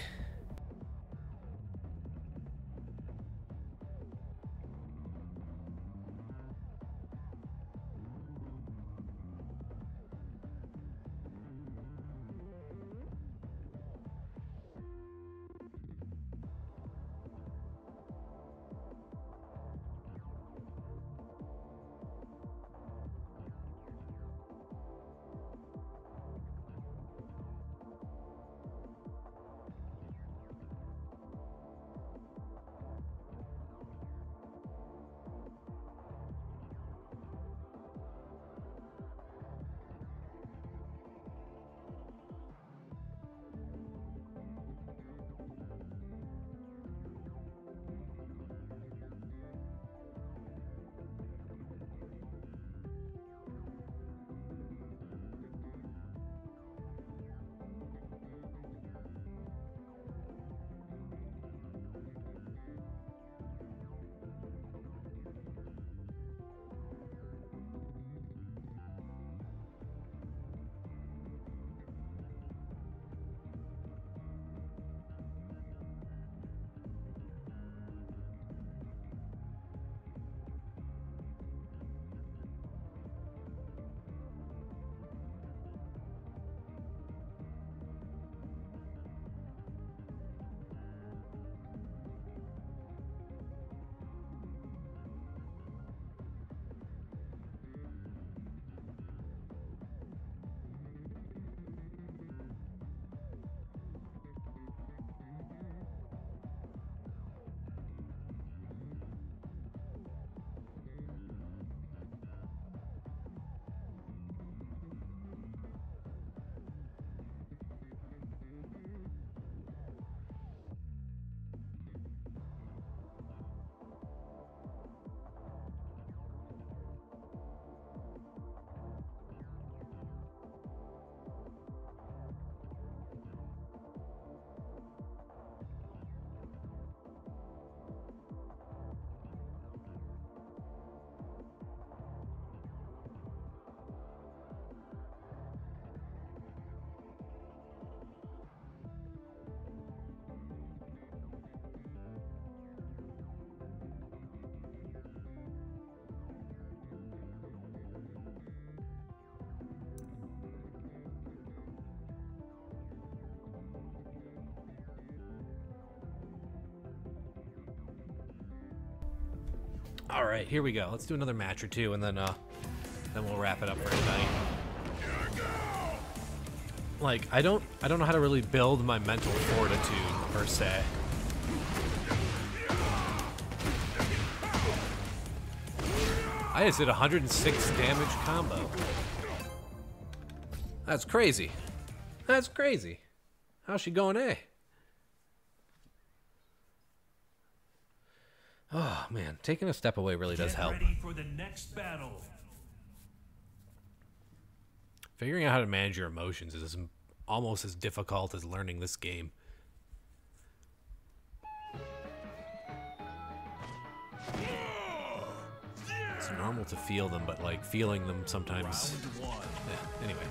Right, here we go. Let's do another match or two, and then uh, then we'll wrap it up for tonight. Like I don't I don't know how to really build my mental fortitude per se. I just did 106 damage combo. That's crazy. That's crazy. How's she going, eh? Oh man, taking a step away really does help. ready for the next battle. Figuring out how to manage your emotions is almost as difficult as learning this game. It's normal to feel them, but like feeling them sometimes. Yeah, anyway.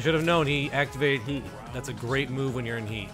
I should have known he activated heat. That's a great move when you're in heat.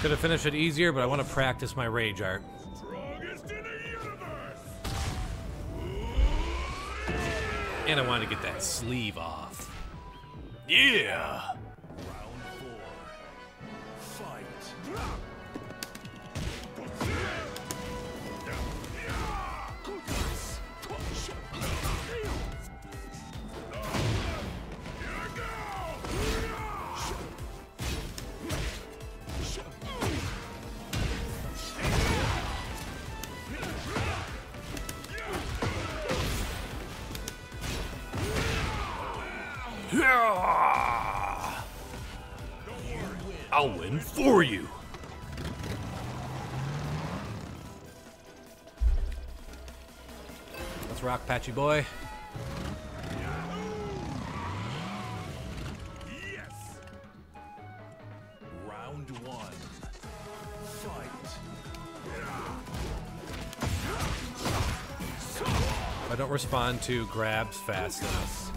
Could have finished it easier, but I want to practice my rage art. And I want to get that sleeve off. Yeah! Rock, Patchy Boy. Yes. Round one. Fight. I don't respond to grabs fast enough.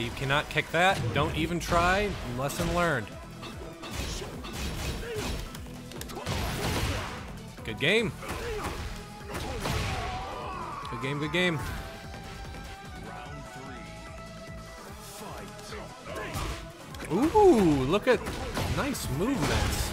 You cannot kick that. Don't even try. Lesson learned. Good game. Good game, good game. Ooh, look at nice movements.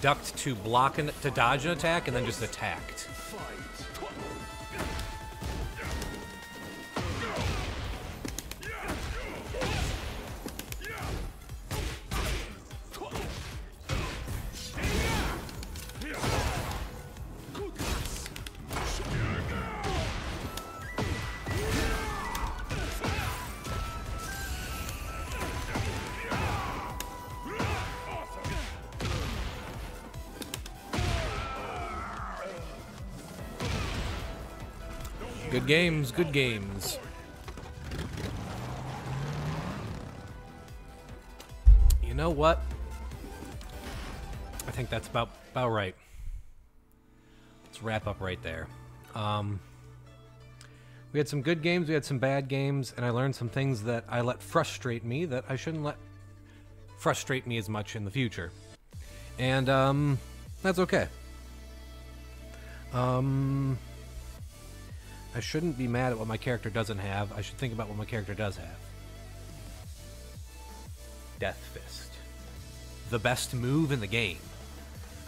Ducked to block and to dodge an attack and then just attacked. Games, good games. You know what? I think that's about about right. let's wrap up right there. Um, we had some good games, we had some bad games, and I learned some things that I let frustrate me that I shouldn't let frustrate me as much in the future. And um, that's okay. Um, I shouldn't be mad at what my character doesn't have. I should think about what my character does have. Death Fist. The best move in the game.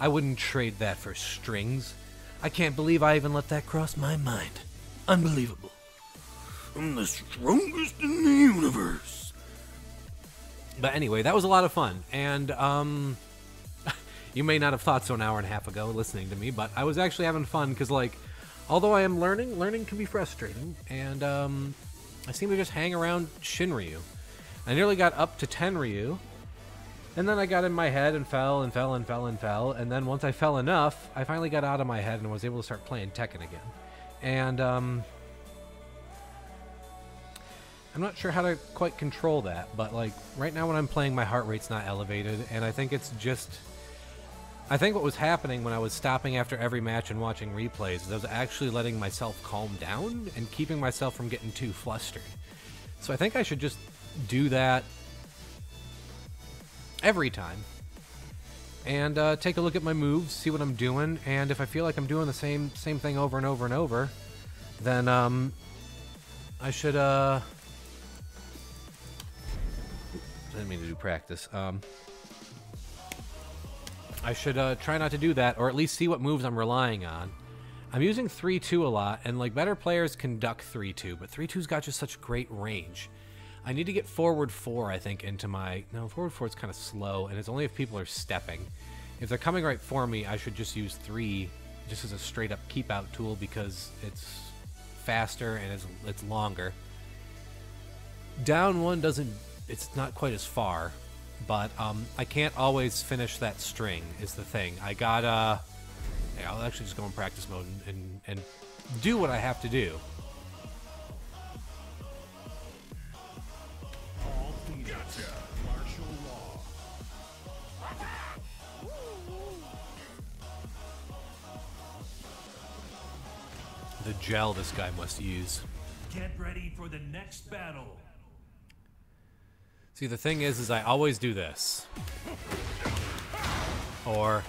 I wouldn't trade that for strings. I can't believe I even let that cross my mind. Unbelievable. I'm the strongest in the universe. But anyway, that was a lot of fun. And, um, you may not have thought so an hour and a half ago listening to me, but I was actually having fun because, like, although I am learning, learning can be frustrating. And, um, I seem to just hang around Shinryu. I nearly got up to Tenryu, and then I got in my head and fell and fell and fell and fell. And then once I fell enough, I finally got out of my head and was able to start playing Tekken again. And um, I'm not sure how to quite control that, but like right now when I'm playing, my heart rate's not elevated, and I think it's just. I think what was happening when I was stopping after every match and watching replays is I was actually letting myself calm down and keeping myself from getting too flustered. So I think I should just do that every time and uh, take a look at my moves, see what I'm doing, and if I feel like I'm doing the same same thing over and over and over, then um, I should uh, I didn't mean to do practice. Um, I should uh, try not to do that, or at least see what moves I'm relying on. I'm using 3-2 a lot, and like better players can duck 3-2, but 3-2's got just such great range. I need to get forward 4, I think, into my... No, forward 4 is kind of slow, and it's only if people are stepping. If they're coming right for me, I should just use 3 just as a straight-up keep-out tool because it's faster and it's, it's longer. Down 1 doesn't... It's not quite as far, but um, I can't always finish that string, is the thing. I gotta... Yeah, I'll actually just go in practice mode and, and, and do what I have to do. The gel this guy must use. Get ready for the next battle. See, the thing is, is I always do this. Or...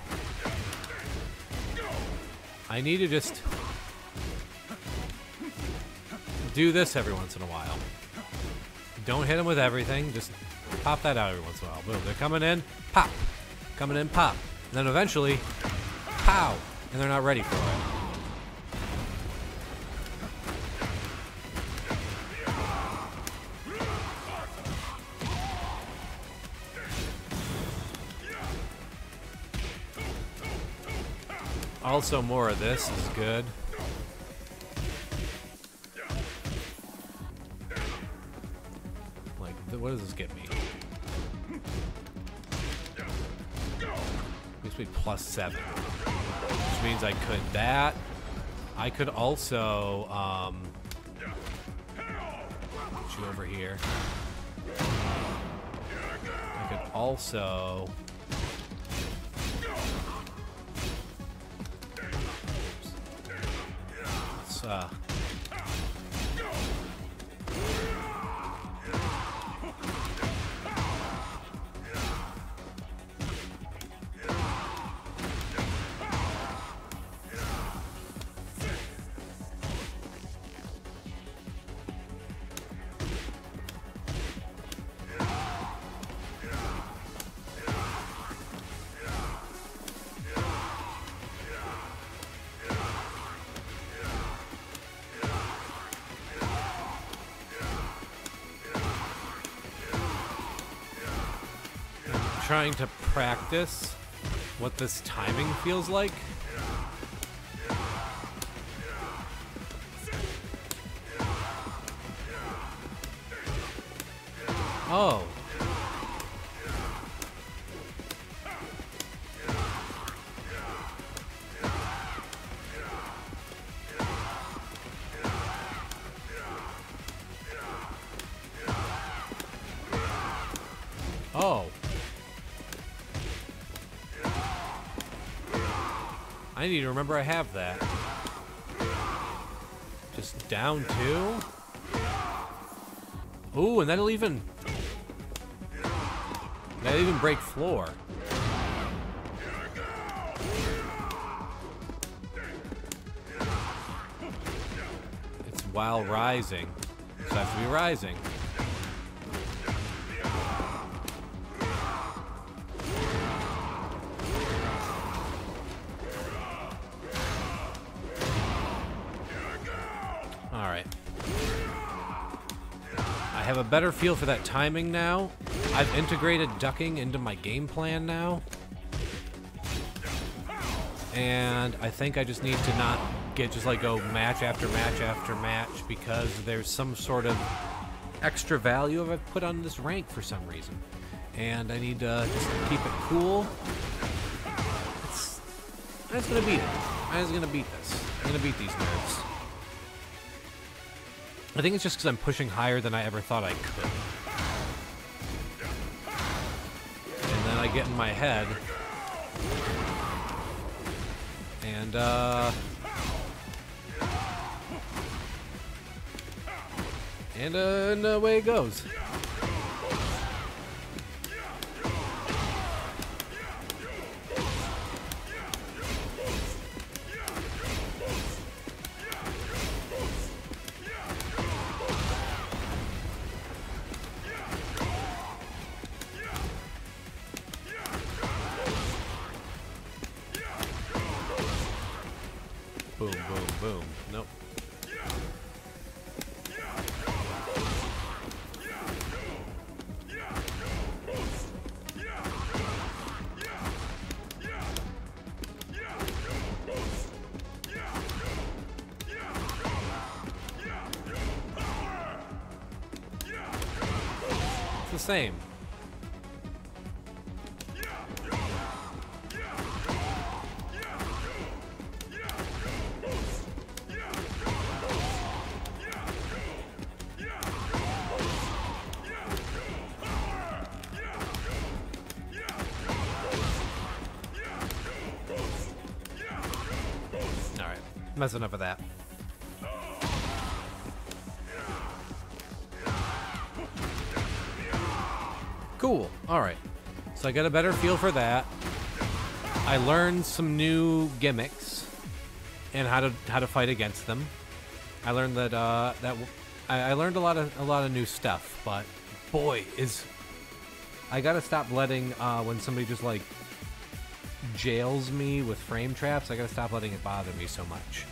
I need to just... Do this every once in a while. Don't hit him with everything, just pop that out every once in a while. Boom, they're coming in, pop. Coming in, pop. And then eventually, pow! And they're not ready for it. Also, more of this is good. Like, what does this get me? Gives me plus seven, which means I could that. I could also um, you over here. I could also. Uh, trying to practice what this timing feels like. Oh. Remember I have that. Just down two. Ooh, and that'll even... That'll even break floor. It's while rising. So I have to be rising. Better feel for that timing now. I've integrated ducking into my game plan now. And I think I just need to not get just like go match after match after match because there's some sort of extra value I've put on this rank for some reason. And I need to just keep it cool. I'm just gonna beat it. I'm just gonna beat this. I'm gonna beat these nerds. I think it's just because I'm pushing higher than I ever thought I could. And then I get in my head. And, uh... And, uh, and away it goes. That's enough of that. Cool. Alright. So I got a better feel for that. I learned some new gimmicks and how to how to fight against them. I learned that uh, that I learned a lot of a lot of new stuff, but boy is I gotta stop letting uh, when somebody just like jails me with frame traps. I gotta stop letting it bother me so much.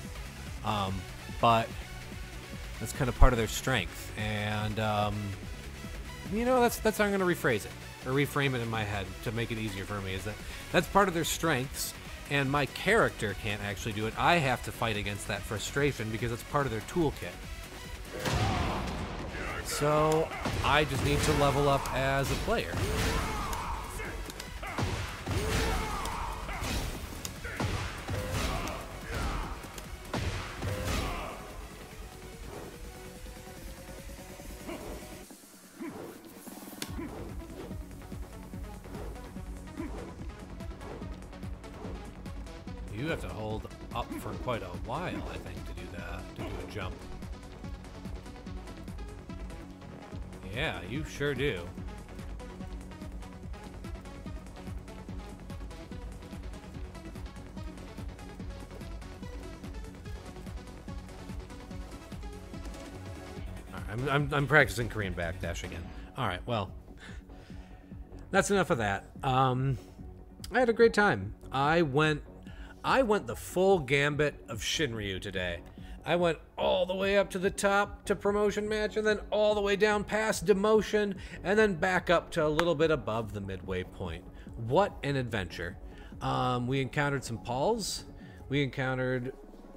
Um, but that's kind of part of their strength, and um, you know that's that's how I'm gonna rephrase it or reframe it in my head to make it easier for me. Is that that's part of their strengths, and my character can't actually do it. I have to fight against that frustration because it's part of their toolkit. So I just need to level up as a player. While, I think, to do that, to do a jump. Yeah, you sure do. I'm, I'm, I'm practicing Korean backdash again. Alright, well, that's enough of that. Um, I had a great time. I went I went the full gambit of Shinryu today. I went all the way up to the top to promotion match and then all the way down past demotion and then back up to a little bit above the midway point. What an adventure. Um, we encountered some Pauls. We encountered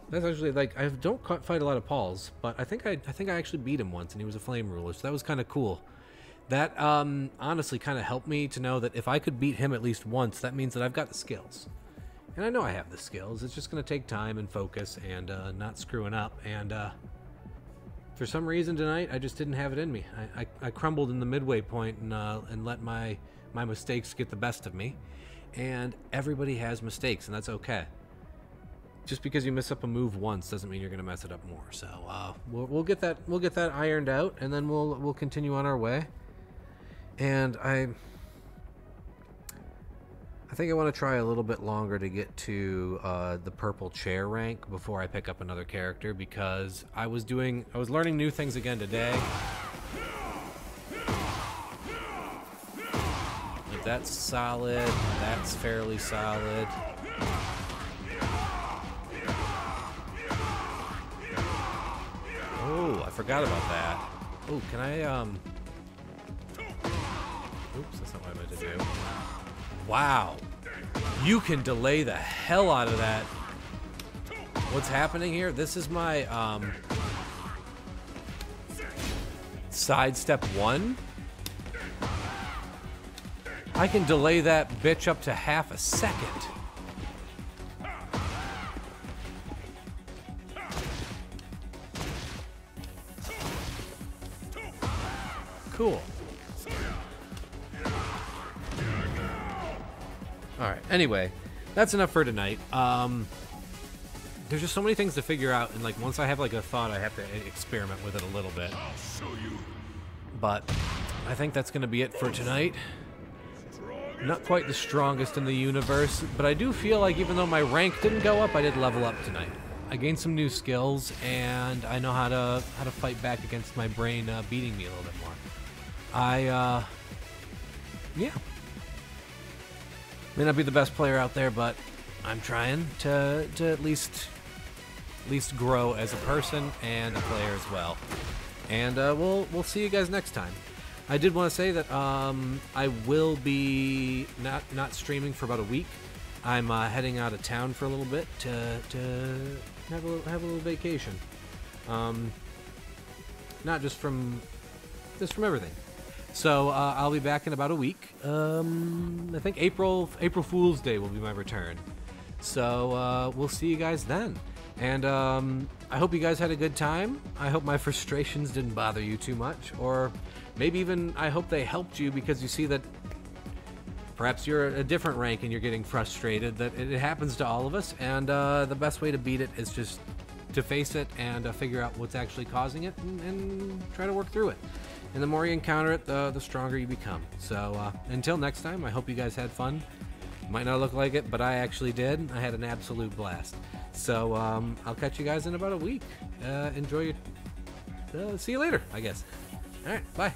that's actually like I don't fight a lot of Pauls, but I think I I think I actually beat him once and he was a flame ruler, so that was kind of cool. That um, honestly kind of helped me to know that if I could beat him at least once, that means that I've got the skills. And I know I have the skills. It's just going to take time and focus and uh, not screwing up. And uh, for some reason tonight, I just didn't have it in me. I, I, I crumbled in the midway point and, uh, and let my, my mistakes get the best of me. And everybody has mistakes, and that's okay. just because you mess up a move once doesn't mean you're going to mess it up more. So uh, we'll, we'll get that we'll get that ironed out, and then we'll we'll continue on our way. And I I think I want to try a little bit longer to get to uh, the purple chair rank before I pick up another character because I was doing I was learning new things again today. Like that's solid. That's fairly solid. Oh, I forgot about that. Oh, can I um? Oops, that's not what I meant to do. Wow. You can delay the hell out of that. What's happening here? This is my um sidestep one. I can delay that bitch up to half a second. Cool. All right. Anyway, that's enough for tonight. Um, there's just so many things to figure out, and like once I have like a thought, I have to experiment with it a little bit. I'll show you. But I think that's gonna be it for tonight. Not quite the strongest in the universe, but I do feel like even though my rank didn't go up, I did level up tonight. I gained some new skills, and I know how to how to fight back against my brain uh, beating me a little bit more. I uh, yeah. May not be the best player out there, but I'm trying to to at least at least grow as a person and a player as well. And uh, we'll we'll see you guys next time. I did want to say that um, I will be not not streaming for about a week. I'm uh, heading out of town for a little bit to to have a little, have a little vacation. Um, not just from just from everything. So uh, I'll be back in about a week. Um, I think April April Fool's Day will be my return. So uh, we'll see you guys then. And um, I hope you guys had a good time. I hope my frustrations didn't bother you too much, or maybe even I hope they helped you because you see that perhaps you're a different rank and you're getting frustrated. That it, happens to all of us, and uh, the best way to beat it is just to face it and uh, figure out what's actually causing it and, and try to work through it and the more you encounter it, the, the stronger you become. So uh, until next time, I hope you guys had fun. Might not look like it, but I actually did. I had an absolute blast. So um, I'll catch you guys in about a week. Uh, enjoy your. Uh, see you later, I guess. All right, bye.